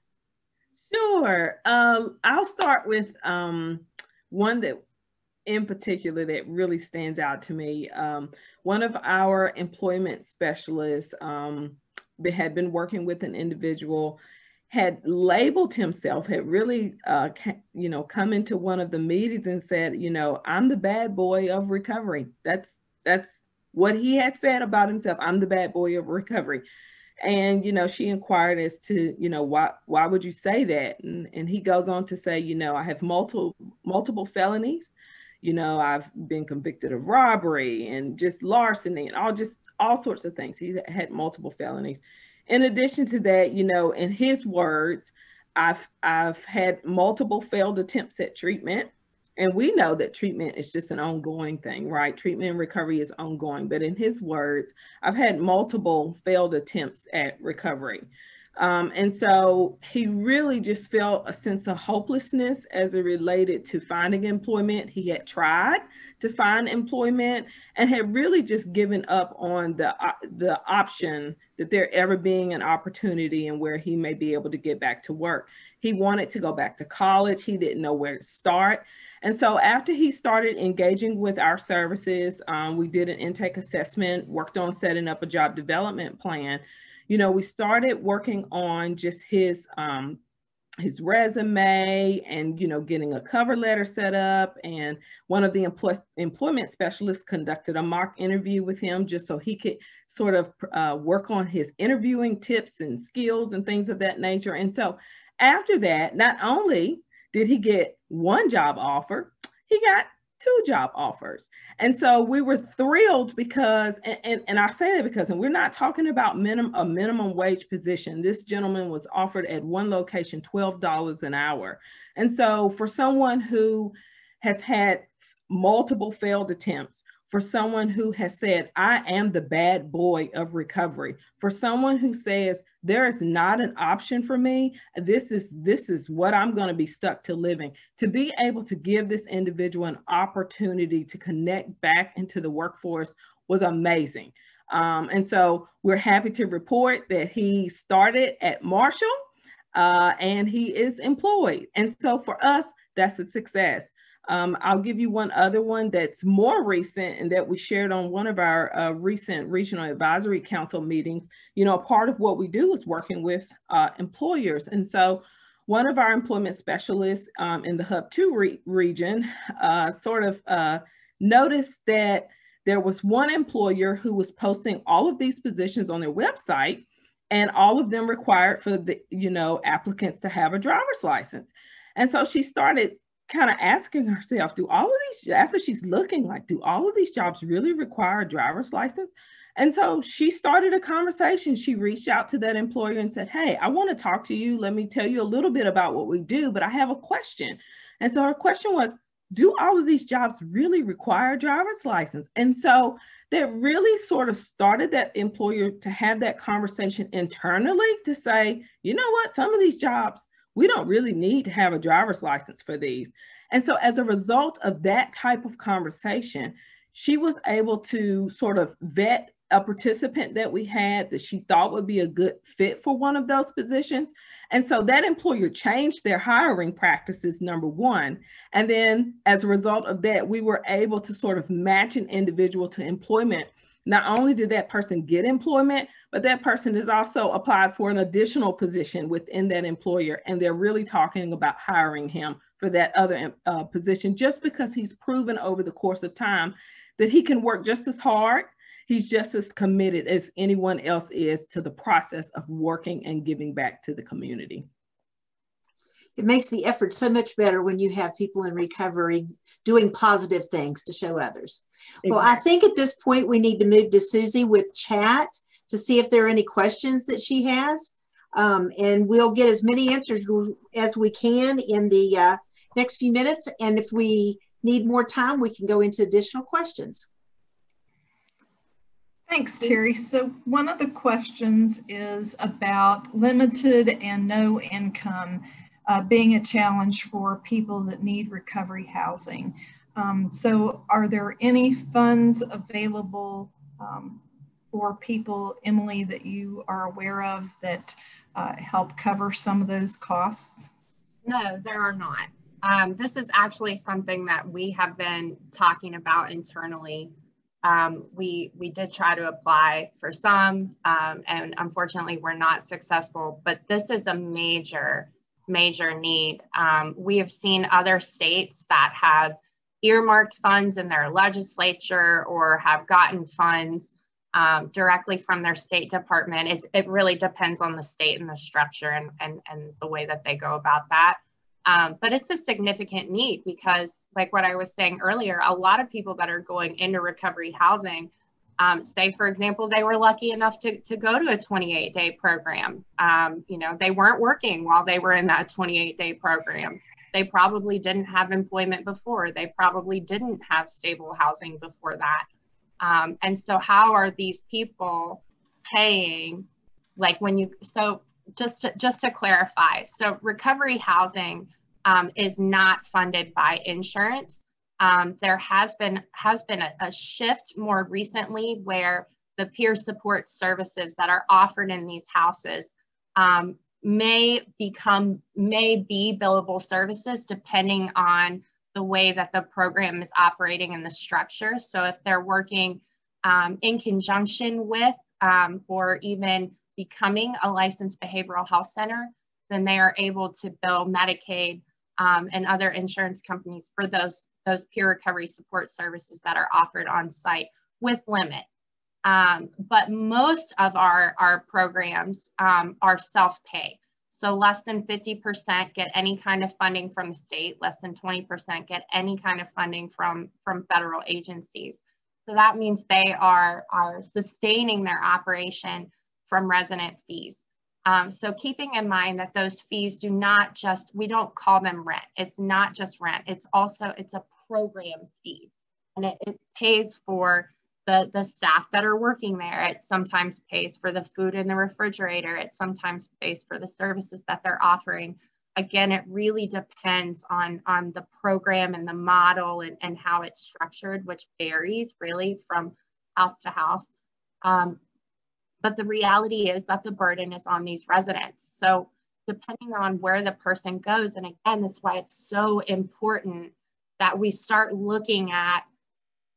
Sure. Um, I'll start with um, one that in particular that really stands out to me. Um, one of our employment specialists um, had been working with an individual, had labeled himself, had really, uh, you know, come into one of the meetings and said, you know, I'm the bad boy of recovery. That's that's what he had said about himself. I'm the bad boy of recovery. And you know, she inquired as to, you know, why why would you say that? And, and he goes on to say, you know, I have multiple multiple felonies. You know i've been convicted of robbery and just larceny and all just all sorts of things. He had multiple felonies. In addition to that you know in his words i've i've had multiple failed attempts at treatment and we know that treatment is just an ongoing thing right treatment and recovery is ongoing but in his words i've had multiple failed attempts at recovery um, and so he really just felt a sense of hopelessness as it related to finding employment. He had tried to find employment and had really just given up on the, uh, the option that there ever being an opportunity and where he may be able to get back to work. He wanted to go back to college. He didn't know where to start. And so after he started engaging with our services, um, we did an intake assessment, worked on setting up a job development plan. You know, we started working on just his um, his resume and you know getting a cover letter set up. And one of the employ employment specialists conducted a mock interview with him just so he could sort of uh, work on his interviewing tips and skills and things of that nature. And so after that not only did he get one job offer he got two job offers. And so we were thrilled because, and, and, and, I say that because, and we're not talking about minimum a minimum wage position. This gentleman was offered at one location $12 an hour. And so for someone who has had multiple failed attempts, for someone who has said, I am the bad boy of recovery, for someone who says, there is not an option for me, this is, this is what I'm going to be stuck to living, to be able to give this individual an opportunity to connect back into the workforce was amazing. Um, and so we're happy to report that he started at Marshall uh, and he is employed. And so for us, that's a success. Um, I'll give you one other one that's more recent and that we shared on one of our uh, recent regional advisory council meetings. You know, part of what we do is working with uh, employers. And so one of our employment specialists um, in the Hub 2 re region uh, sort of uh, noticed that there was one employer who was posting all of these positions on their website and all of them required for the, you know, applicants to have a driver's license. And so she started kind of asking herself, do all of these, after she's looking like, do all of these jobs really require a driver's license? And so she started a conversation. She reached out to that employer and said, Hey, I want to talk to you. Let me tell you a little bit about what we do, but I have a question. And so her question was, Do all of these jobs really require a driver's license? And so that really sort of started that employer to have that conversation internally to say, you know what, some of these jobs we don't really need to have a driver's license for these. And so as a result of that type of conversation, she was able to sort of vet a participant that we had that she thought would be a good fit for one of those positions. And so that employer changed their hiring practices, number one. And then as a result of that, we were able to sort of match an individual to employment not only did that person get employment, but that person has also applied for an additional position within that employer. And they're really talking about hiring him for that other uh, position just because he's proven over the course of time that he can work just as hard. He's just as committed as anyone else is to the process of working and giving back to the community it makes the effort so much better when you have people in recovery doing positive things to show others. Well, I think at this point we need to move to Susie with chat to see if there are any questions that she has. Um, and we'll get as many answers as we can in the uh, next few minutes. And if we need more time, we can go into additional questions. Thanks, Terri. So one of the questions is about limited and no income uh, being a challenge for people that need recovery housing. Um, so are there any funds available um, for people, Emily, that you are aware of that uh, help cover some of those costs? No, there are not. Um, this is actually something that we have been talking about internally. Um, we we did try to apply for some, um, and unfortunately, we're not successful. But this is a major major need. Um, we have seen other states that have earmarked funds in their legislature or have gotten funds um, directly from their state department. It, it really depends on the state and the structure and, and, and the way that they go about that. Um, but it's a significant need because, like what I was saying earlier, a lot of people that are going into recovery housing um, say, for example, they were lucky enough to, to go to a 28 day program. Um, you know, they weren't working while they were in that 28 day program. They probably didn't have employment before. They probably didn't have stable housing before that. Um, and so, how are these people paying? Like when you, so just to, just to clarify, so recovery housing um, is not funded by insurance um, there has been has been a, a shift more recently where the peer support services that are offered in these houses um, may become may be billable services depending on the way that the program is operating in the structure. So if they're working um, in conjunction with um, or even becoming a licensed behavioral health center, then they are able to bill Medicaid um, and other insurance companies for those those peer recovery support services that are offered on site with limit. Um, but most of our, our programs um, are self-pay. So less than 50% get any kind of funding from the state, less than 20% get any kind of funding from, from federal agencies. So that means they are, are sustaining their operation from resident fees. Um, so keeping in mind that those fees do not just, we don't call them rent. It's not just rent. It's also, it's a program fee. And it, it pays for the, the staff that are working there. It sometimes pays for the food in the refrigerator. It sometimes pays for the services that they're offering. Again, it really depends on, on the program and the model and, and how it's structured, which varies really from house to house. Um, but the reality is that the burden is on these residents. So depending on where the person goes, and again, that's why it's so important that we start looking at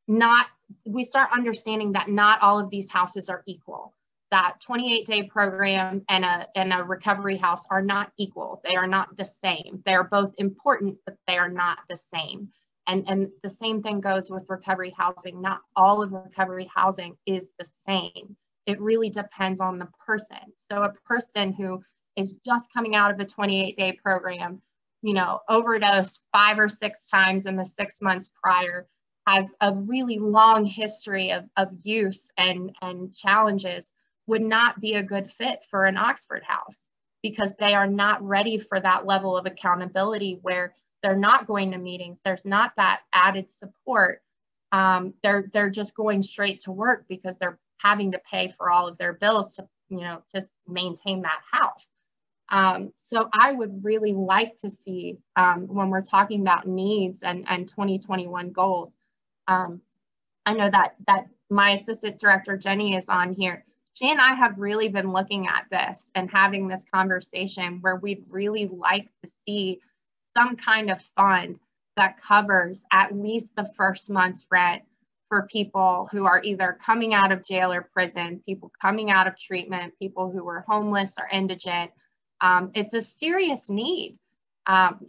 not, we start understanding that not all of these houses are equal. That 28 day program and a, and a recovery house are not equal. They are not the same. They are both important, but they are not the same. And, and the same thing goes with recovery housing. Not all of recovery housing is the same. It really depends on the person. So a person who is just coming out of a 28 day program you know, overdosed five or six times in the six months prior, has a really long history of, of use and, and challenges, would not be a good fit for an Oxford house because they are not ready for that level of accountability where they're not going to meetings, there's not that added support. Um, they're they're just going straight to work because they're having to pay for all of their bills to you know to maintain that house. Um, so I would really like to see um, when we're talking about needs and, and 2021 goals. Um, I know that that my assistant director Jenny is on here. She and I have really been looking at this and having this conversation where we'd really like to see some kind of fund that covers at least the first month's rent for people who are either coming out of jail or prison, people coming out of treatment, people who are homeless or indigent. Um, it's a serious need. Um,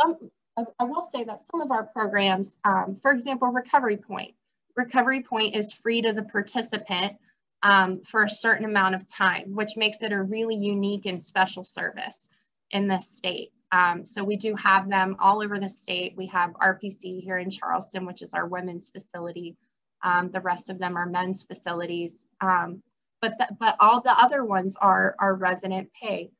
some, I will say that some of our programs, um, for example, Recovery Point. Recovery Point is free to the participant um, for a certain amount of time, which makes it a really unique and special service in this state. Um, so we do have them all over the state. We have RPC here in Charleston, which is our women's facility. Um, the rest of them are men's facilities. But, the, but all the other ones are, are resident pay.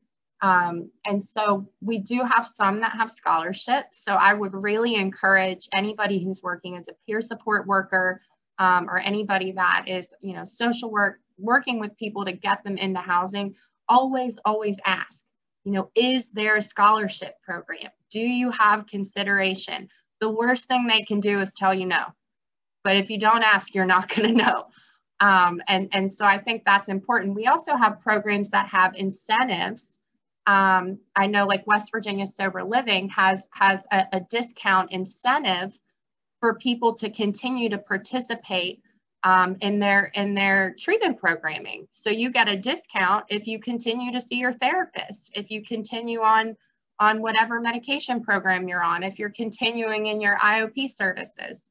Um, and so we do have some that have scholarships. So I would really encourage anybody who's working as a peer support worker um, or anybody that is, you know, social work, working with people to get them into housing, always, always ask, you know, is there a scholarship program? Do you have consideration? The worst thing they can do is tell you no. But if you don't ask, you're not (laughs) going to know. Um, and, and so I think that's important. We also have programs that have incentives. Um, I know like West Virginia Sober Living has, has a, a discount incentive for people to continue to participate um, in their in their treatment programming. So you get a discount if you continue to see your therapist, if you continue on on whatever medication program you're on, if you're continuing in your IOP services.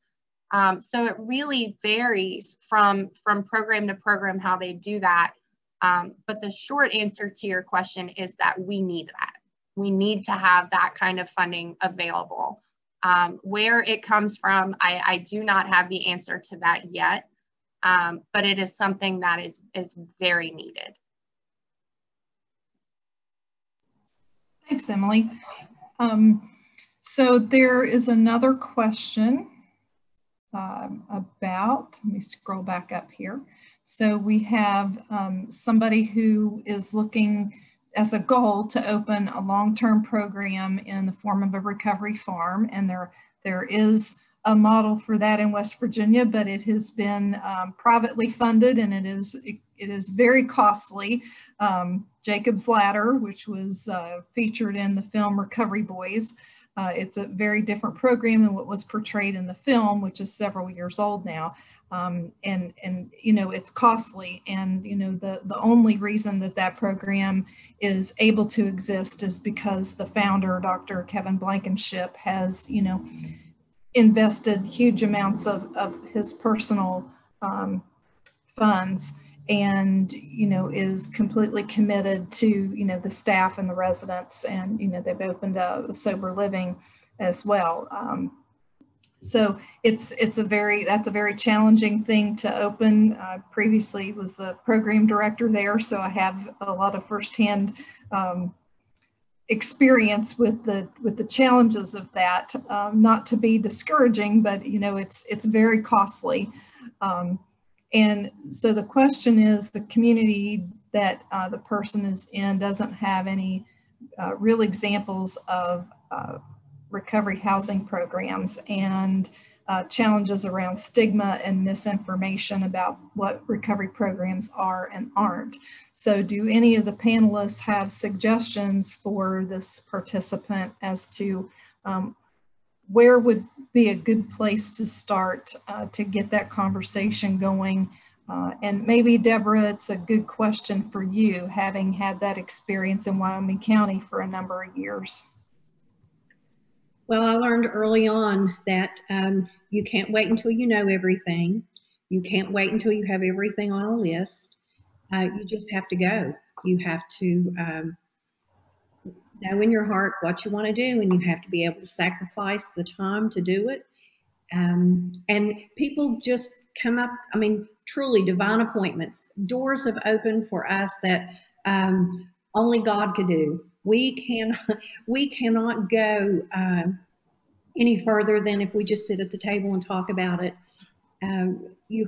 Um, so it really varies from from program to program how they do that. Um, but the short answer to your question is that we need that. We need to have that kind of funding available. Um, where it comes from, I, I, do not have the answer to that yet, um, but it is something that is, is very needed. Thanks, Emily. Um, so there is another question um, about, let me scroll back up here. So we have um, somebody who is looking as a goal to open a long-term program in the form of a recovery farm. And there, there is a model for that in West Virginia, but it has been um, privately funded and it is, it, it is very costly. Um, Jacob's Ladder, which was uh, featured in the film Recovery Boys, uh, it's a very different program than what was portrayed in the film, which is several years old now um, and and you know it's costly. And you know the the only reason that that program is able to exist is because the founder dr kevin blankenship has you know invested huge amounts of of his personal um, funds and you know is completely committed to you know the staff and the residents. And you know they've opened a sober living as well. Um, so it's it's a very that's a very challenging thing to open. Uh, previously was the program director there, so I have a lot of firsthand um, experience with the with the challenges of that. Um, not to be discouraging, but you know it's it's very costly. Um, and so the question is, the community that uh, the person is in doesn't have any uh, real examples of uh, recovery housing programs and uh, challenges around stigma and misinformation about what recovery programs are and aren't. So do any of the panelists have suggestions for this participant as to um, where would be a good place to start uh, to get that conversation going? Uh, and maybe Deborah, it's a good question for you, having had that experience in Wyoming County for a number of years. Well, I learned early on that um, you can't wait until you know everything. You can't wait until you have everything on a list. Uh, you just have to go. You have to um, know in your heart what you want to do, and you have to be able to sacrifice the time to do it. Um, and people just come up, I mean, truly divine appointments. Doors have opened for us that um, only God could do we can (laughs) we cannot go um, any further than if we just sit at the table and talk about it. Um, you,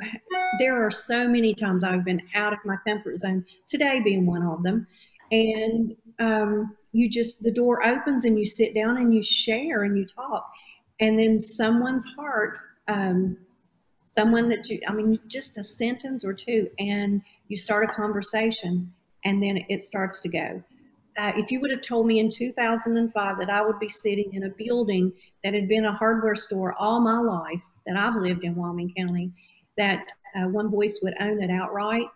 there are so many times I've been out of my comfort zone. Today being one of them, and um, you just the door opens and you sit down and you share and you talk, and then someone's heart, um, someone that you, I mean, just a sentence or two, and you start a conversation, and then it starts to go uh, if you would have told me in 2005 that I would be sitting in a building that had been a hardware store all my life, that I've lived in Wyoming County, that uh, One Voice would own it outright,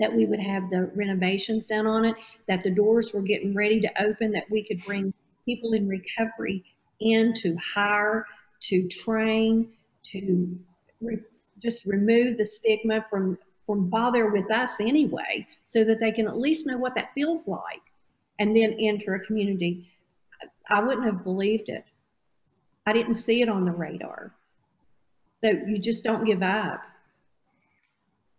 that we would have the renovations done on it, that the doors were getting ready to open, that we could bring people in recovery in to hire, to train, to re- just remove the stigma from from they're with us anyway, so that they can at least know what that feels like, and then enter a community. I wouldn't have believed it. I didn't see it on the radar. So you just don't give up.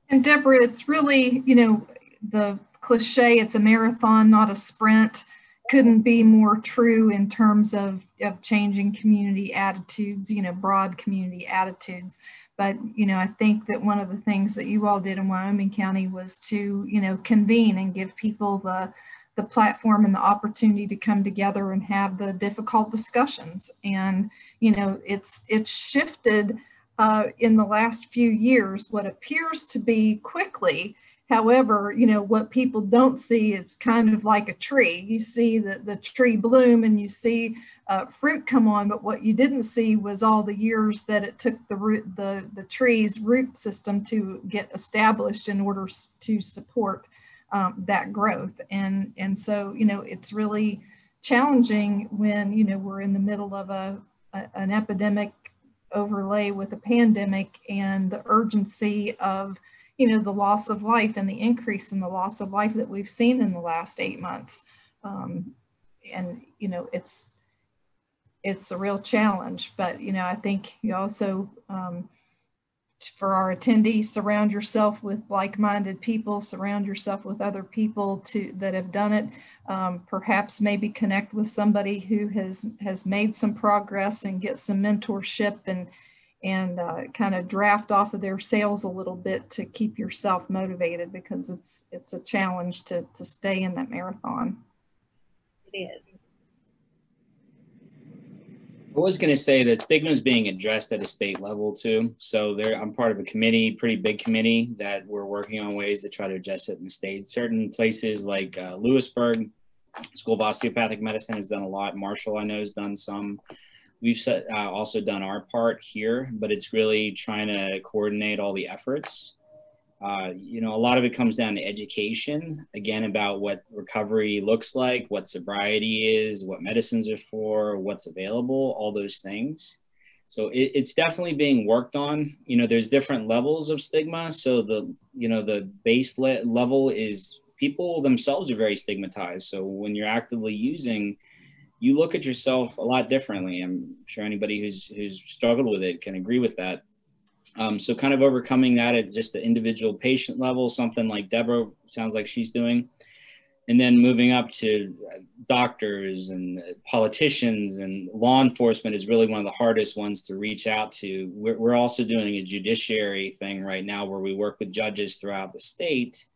And Deborah, it's really, you know, the cliche, it's a marathon, not a sprint, couldn't be more true in terms of, of changing community attitudes, you know, broad community attitudes. But, you know, I think that one of the things that you all did in Wyoming County was to, you know, convene and give people the, the platform and the opportunity to come together and have the difficult discussions. And, you know, it's, it's shifted uh, in the last few years, what appears to be quickly. However, you know, what people don't see, it's kind of like a tree. You see the, the tree bloom and you see uh, fruit come on, but what you didn't see was all the years that it took the root, the, the tree's root system to get established in order to support um, that growth. And, and so, you know, it's really challenging when, you know, we're in the middle of a, a an epidemic overlay with a pandemic and the urgency of you know the loss of life and the increase in the loss of life that we've seen in the last eight months um, and you know it's it's a real challenge but you know i think you also um, for our attendees surround yourself with like-minded people surround yourself with other people to that have done it um, perhaps maybe connect with somebody who has has made some progress and get some mentorship and and uh, kind of draft off of their sails a little bit to keep yourself motivated because it's it's a challenge to to stay in that marathon. It is. I was going to say that stigma is being addressed at a state level too. So there, I'm part of a committee, pretty big committee that we're working on ways to try to address it in the state. Certain places like uh, Lewisburg, School of Osteopathic Medicine has done a lot. Marshall, I know, has done some. We've set, uh, also done our part here, but it's really trying to coordinate all the efforts uh, you know, a lot of it comes down to education, again, about what recovery looks like, what sobriety is, what medicines are for, what's available, all those things. So it, it's definitely being worked on. You know, there's different levels of stigma. So the, you know, the base le- level is people themselves are very stigmatized. So when you're actively using, you look at yourself a lot differently. I'm sure anybody who's who's struggled with it can agree with that. Um, so kind of overcoming that at just the individual patient level, something like Deborah sounds like she's doing. And then moving up to doctors and politicians and law enforcement is really one of the hardest ones to reach out to. We're, we're also doing a judiciary thing right now where we work with judges throughout the state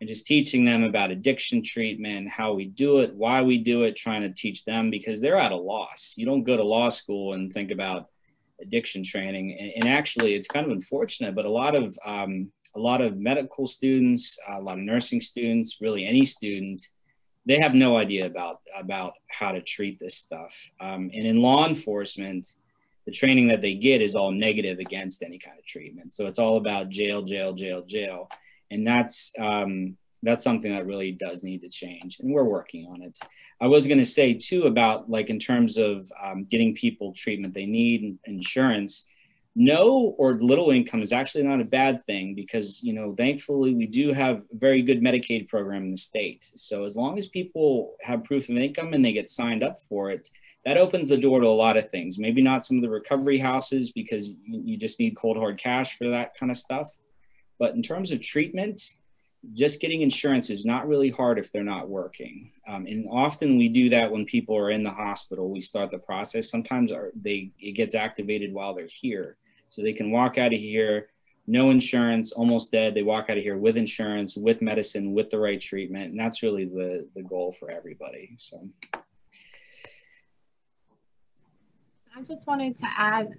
and just teaching them about addiction treatment, how we do it, why we do it, trying to teach them because they're at a loss. You don't go to law school and think about addiction training. And, and, actually, it's kind of unfortunate, but a lot of um, a lot of medical students, a lot of nursing students, really any student, they have no idea about about how to treat this stuff. Um, and in law enforcement, the training that they get is all negative against any kind of treatment. So it's all about jail, jail, jail, jail, and that's um, that's something that really does need to change and we're working on it. I was going to say too about like in terms of um, getting people treatment they need insurance no or little income is actually not a bad thing because you know thankfully we do have a very good medicaid program in the state. So as long as people have proof of income and they get signed up for it that opens the door to a lot of things. Maybe not some of the recovery houses because you just need cold hard cash for that kind of stuff. But in terms of treatment just getting insurance is not really hard if they're not working. Um, and often we do that when people are in the hospital. We start the process. Sometimes our, they it gets activated while they're here, so they can walk out of here no insurance, almost dead. They walk out of here with insurance, with medicine, with the right treatment, and that's really the the goal for everybody. So. I just wanted to add,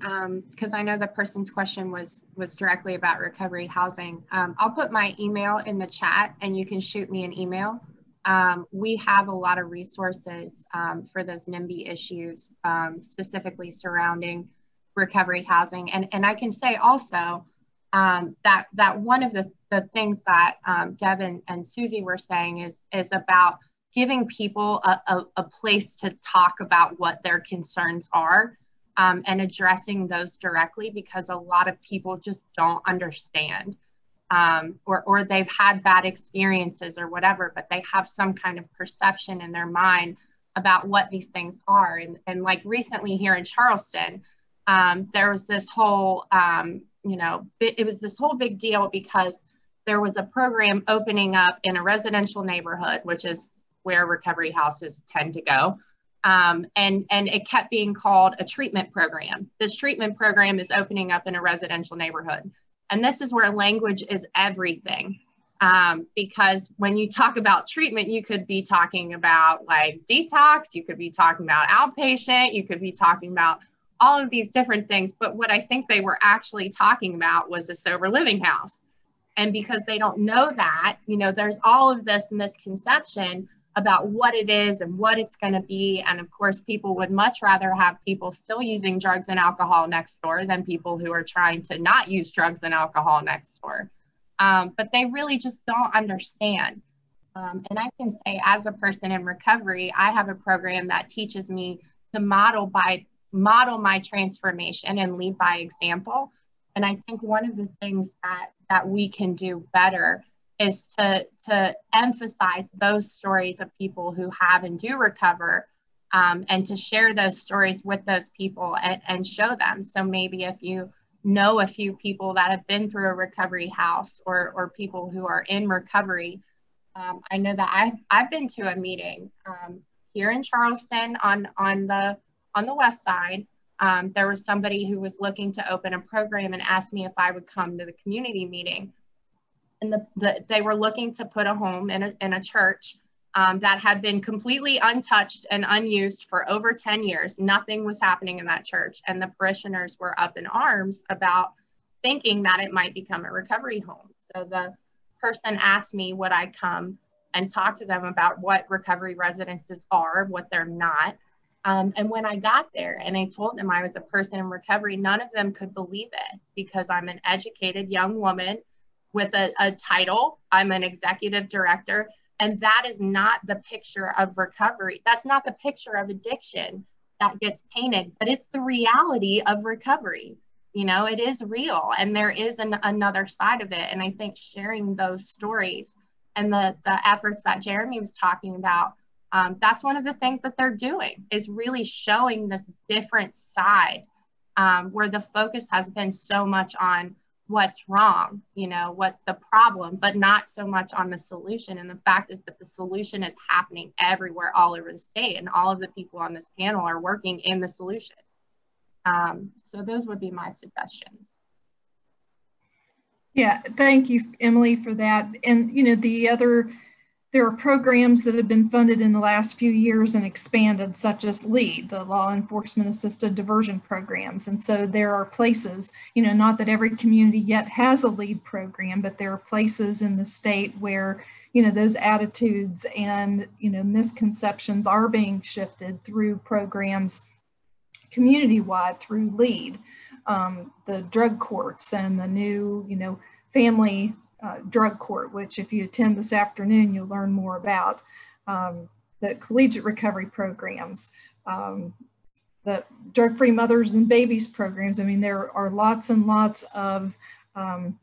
because um, I know the person's question was was directly about recovery housing. Um, I'll put my email in the chat, and you can shoot me an email. Um, we have a lot of resources um, for those NIMBY issues, um, specifically surrounding recovery housing. And, and I can say also um, that, that one of the, the things that um, Devin and Susie were saying is, is about giving people a, a, a place to talk about what their concerns are um, and addressing those directly because a lot of people just don't understand um, or, or they've had bad experiences or whatever, but they have some kind of perception in their mind about what these things are. And, and like recently here in Charleston, um, there was this whole, um, you know, it was this whole big deal because there was a program opening up in a residential neighborhood, which is where recovery houses tend to go. Um, and, and it kept being called a treatment program. This treatment program is opening up in a residential neighborhood. And this is where language is everything. Um, because when you talk about treatment, you could be talking about like detox, you could be talking about outpatient, you could be talking about all of these different things. But what I think they were actually talking about was a sober living house. And because they don't know that, you know, there's all of this misconception about what it is and what it's going to be. And of course, people would much rather have people still using drugs and alcohol next door than people who are trying to not use drugs and alcohol next door. Um, but they really just don't understand. Um, and I can say, as a person in recovery, I have a program that teaches me to model by model my transformation and lead by example. And I think one of the things that that we can do better is to to emphasize those stories of people who have and do recover um, and to share those stories with those people and, and show them. So maybe if you know a few people that have been through a recovery house or or people who are in recovery um, i know that i've i've been to a meeting um, here in charleston on on the on the west side. Um, there was somebody who was looking to open a program and asked me if i would come to the community meeting and the, the, they were looking to put a home in a, in a church um, that had been completely untouched and unused for over 10 years. Nothing was happening in that church. And the parishioners were up in arms about thinking that it might become a recovery home. So the person asked me would I come and talk to them about what recovery residences are, what they're not. Um, and when I got there and I told them I was a person in recovery, none of them could believe it because I'm an educated young woman with a, a title. I'm an executive director. And that is not the picture of recovery. That's not the picture of addiction that gets painted, but it's the reality of recovery. You know, it is real and there is an, another side of it. And I think sharing those stories and the, the efforts that Jeremy was talking about, um, that's one of the things that they're doing is really showing this different side um, where the focus has been so much on what's wrong, you know, what the problem, but not so much on the solution. And the fact is that the solution is happening everywhere, all over the state, and all of the people on this panel are working in the solution. Um, so those would be my suggestions. Yeah, thank you, Emily, for that. And, you know, the other there are programs that have been funded in the last few years and expanded, such as LEAD, the Law Enforcement Assisted Diversion Programs. And so there are places, you know, not that every community yet has a LEAD program, but there are places in the state where, you know, those attitudes and, you know, misconceptions are being shifted through programs community-wide through LEAD. Um, the drug courts and the new, you know, family uh, drug court, which if you attend this afternoon, you'll learn more about. Um, the collegiate recovery programs, um, the drug-free mothers and babies programs. I mean, there are lots and lots of um,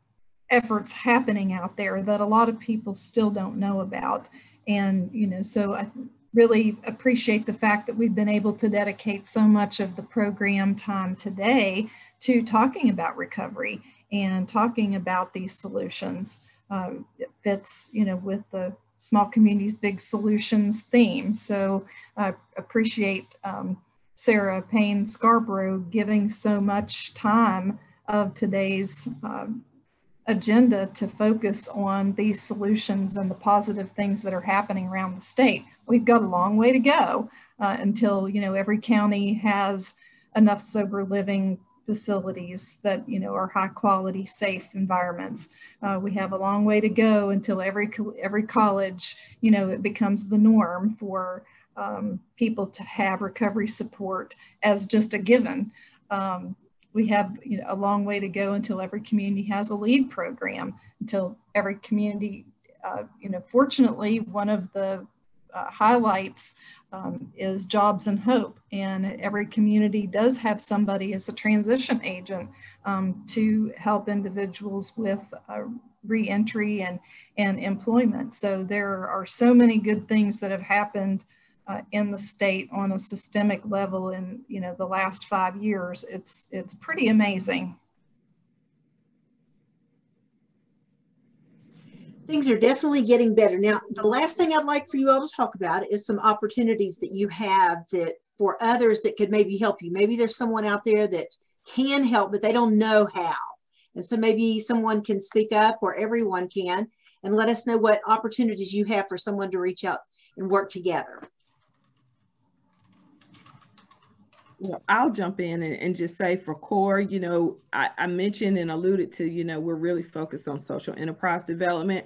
efforts happening out there that a lot of people still don't know about. And, you know, so I really appreciate the fact that we've been able to dedicate so much of the program time today to talking about recovery and talking about these solutions. It fits, you know, with the small communities, big solutions theme. So I appreciate um, Sarah Payne Scarborough giving so much time of today's um, agenda to focus on these solutions and the positive things that are happening around the state. We've got a long way to go uh, until, you know, every county has enough sober living facilities that you know are high quality safe environments. Uh, we have a long way to go until every every college you know it becomes the norm for um, people to have recovery support as just a given. Um, we have you know, a long way to go until every community has a LEAD program, until every community, uh, you know, fortunately, one of the uh, highlights um, is Jobs and Hope. And every community does have somebody as a transition agent um, to help individuals with uh, reentry and, and employment. So there are so many good things that have happened uh, in the state on a systemic level in you know the last five years. It's it's pretty amazing. Things are definitely getting better. Now, the last thing I'd like for you all to talk about is some opportunities that you have that for others that could maybe help you. Maybe there's someone out there that can help, but they don't know how. And so maybe someone can speak up or everyone can and let us know what opportunities you have for someone to reach out and work together. Well, I'll jump in and, and, just say for CORE, you know, I, I, mentioned and alluded to, you know, we're really focused on social enterprise development.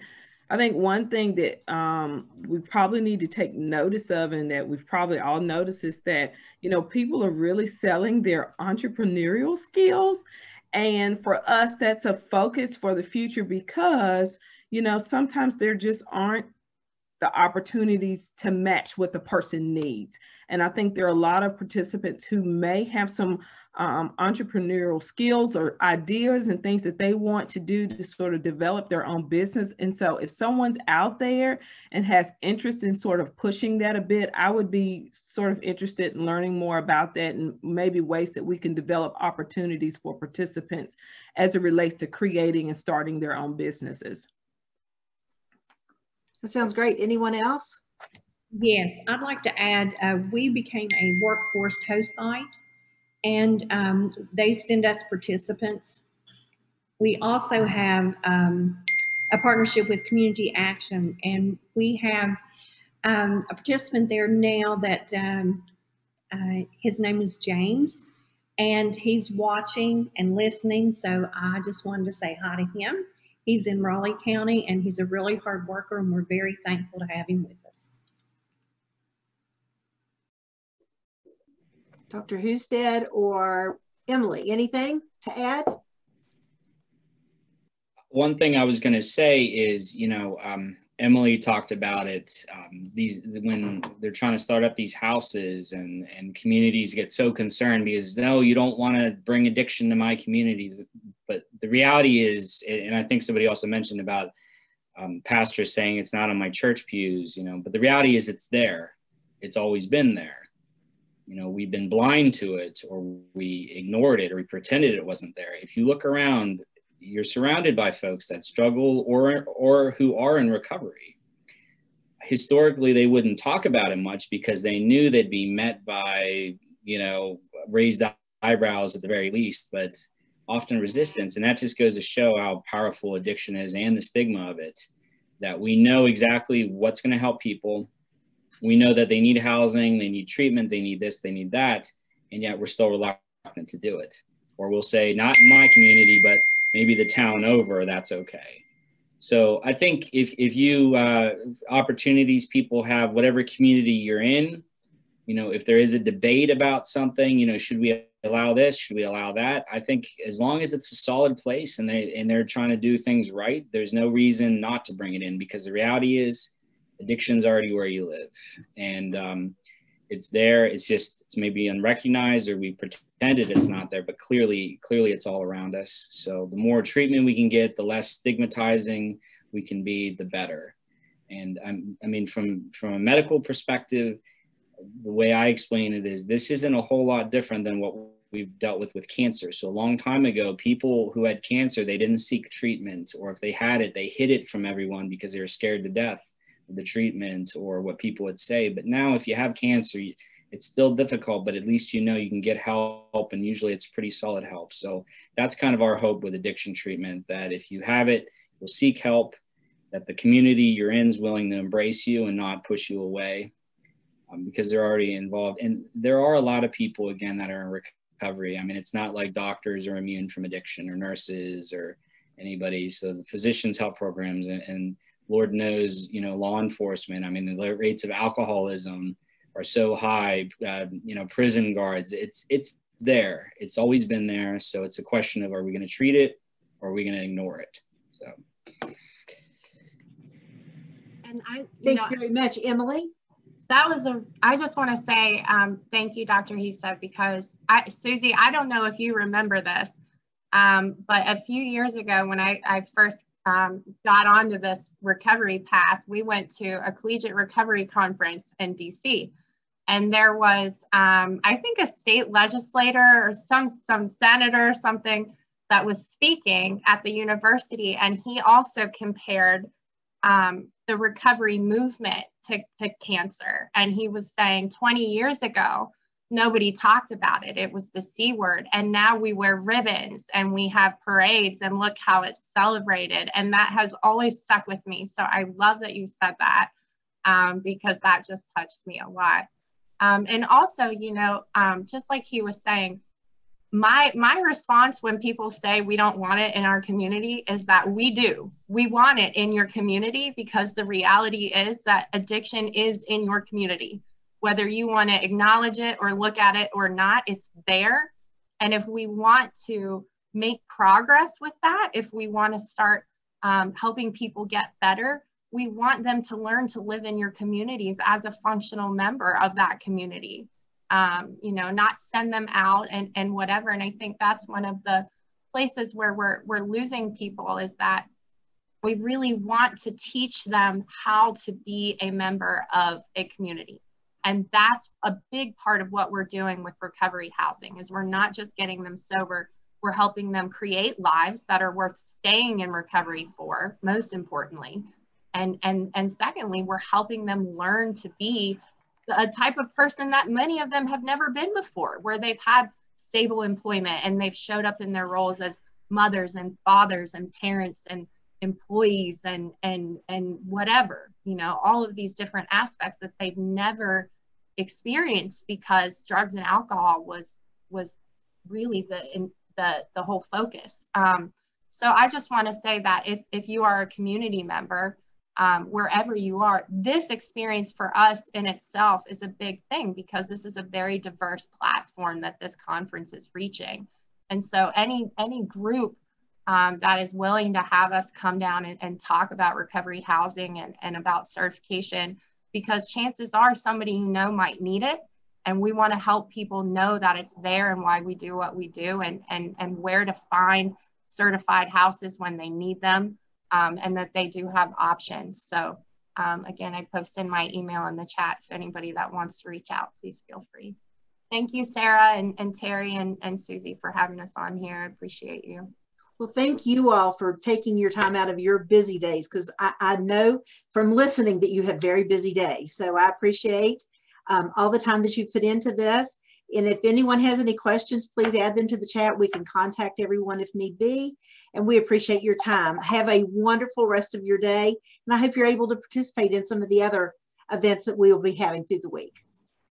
I think one thing that um, we probably need to take notice of and that we've probably all noticed is that, you know, people are really selling their entrepreneurial skills. And for us, that's a focus for the future because, you know, sometimes there just aren't the opportunities to match what the person needs. And I think there are a lot of participants who may have some um, entrepreneurial skills or ideas and things that they want to do to sort of develop their own business. And so if someone's out there and has interest in sort of pushing that a bit, I would be sort of interested in learning more about that and maybe ways that we can develop opportunities for participants as it relates to creating and starting their own businesses. That sounds great. Anyone else? Yes, I'd like to add, uh, we became a workforce host site and um, they send us participants. We also have um, a partnership with Community Action and we have um, a participant there now that um, uh, his name is James and he's watching and listening. So I just wanted to say hi to him. He's in Raleigh County and he's a really hard worker and we're very thankful to have him with us. Dr. Hustead or Emily, anything to add? One thing I was going to say is, you know, um, Emily talked about it. Um, these when they're trying to start up these houses, and and communities get so concerned because no, you don't want to bring addiction to my community. But the reality is, and I think somebody also mentioned about um, pastors saying it's not on my church pews, you know. But the reality is, it's there. It's always been there you know we've been blind to it or we ignored it or we pretended it wasn't there if you look around you're surrounded by folks that struggle or or who are in recovery. Historically they wouldn't talk about it much because they knew they'd be met by you know raised eyebrows at the very least but often resistance. And that just goes to show how powerful addiction is and the stigma of it that we know exactly what's going to help people. We know that they need housing, they need treatment, they need this, they need that, and yet we're still reluctant to do it. Or we'll say, not in my community, but maybe the town over, that's okay. So I think if, if you, uh, opportunities people have, whatever community you're in, you know, if there is a debate about something, you know, should we allow this? Should we allow that? I think as long as it's a solid place and they, and they're trying to do things right, there's no reason not to bring it in because the reality is addiction's already where you live and um, it's there. It's just it's maybe unrecognized or we pretended it's not there but clearly clearly it's all around us. So the more treatment we can get the less stigmatizing we can be the better. And I'm, i mean from from a medical perspective the way i explain it is this isn't a whole lot different than what we've dealt with with cancer. So a long time ago people who had cancer they didn't seek treatment or if they had it they hid it from everyone because they were scared to death the treatment or what people would say. But now, if you have cancer, it's still difficult, but at least you know you can get help, and usually it's pretty solid help. So that's kind of our hope with addiction treatment that if you have it, you'll seek help, that the community you're in is willing to embrace you and not push you away um, because they're already involved. And there are a lot of people, again, that are in recovery. I mean, it's not like doctors are immune from addiction or nurses or anybody. So the physicians help programs and, and Lord knows, you know, law enforcement. I mean, the rates of alcoholism are so high. Uh, you know, prison guards. It's it's there. It's always been there. So it's a question of are we going to treat it or are we going to ignore it? So. And I, Thank know, you very much, Emily. that was a, I just want to say um, thank you, Dr. Hustead, because I, Susie, I don't know if you remember this, um, but a few years ago when I, I first um, got onto this recovery path, we went to a collegiate recovery conference in DC. And there was, um, I think, a state legislator or some some senator or something that was speaking at the university, and he also compared um, the recovery movement to, to cancer. And he was saying 20 years ago, nobody talked about it. It was the C word. And now we wear ribbons and we have parades and look how it's celebrated. And that has always stuck with me. So I love that you said that um, because that just touched me a lot. Um, and also, you know, um, just like he was saying, my my response when people say we don't want it in our community is that we do we want it in your community because the reality is that addiction is in your community whether you want to acknowledge it or look at it or not it's there and if we want to make progress with that if we want to start um, helping people get better we want them to learn to live in your communities as a functional member of that community um, you know, not send them out and, and whatever. And I think that's one of the places where we're, we're losing people is that we really want to teach them how to be a member of a community. And that's a big part of what we're doing with recovery housing is we're not just getting them sober, we're helping them create lives that are worth staying in recovery for, most importantly. And, and, and secondly, we're helping them learn to be a type of person that many of them have never been before, where they've had stable employment and they've showed up in their roles as mothers and fathers and parents and employees and and and whatever you know all of these different aspects that they've never experienced because drugs and alcohol was was really the the the whole focus um, so i just want to say that if if you are a community member um, wherever you are. This experience for us in itself is a big thing because this is a very diverse platform that this conference is reaching. And so any any group um, that is willing to have us come down and, and talk about recovery housing and, and about certification, because chances are somebody you know might need it. And we want to help people know that it's there and why we do what we do and, and, and where to find certified houses when they need them um, and that they do have options. So um, again, I post in my email in the chat. So anybody that wants to reach out, please feel free. Thank you, Sarah and, and Terri and, and Susie for having us on here. I appreciate you. Well, thank you all for taking your time out of your busy days because I, I, know from listening that you have very busy days. So I appreciate um, all the time that you put into this. And if anyone has any questions, please add them to the chat. We can contact everyone if need be. And we appreciate your time. Have a wonderful rest of your day. And I hope you're able to participate in some of the other events that we will be having through the week.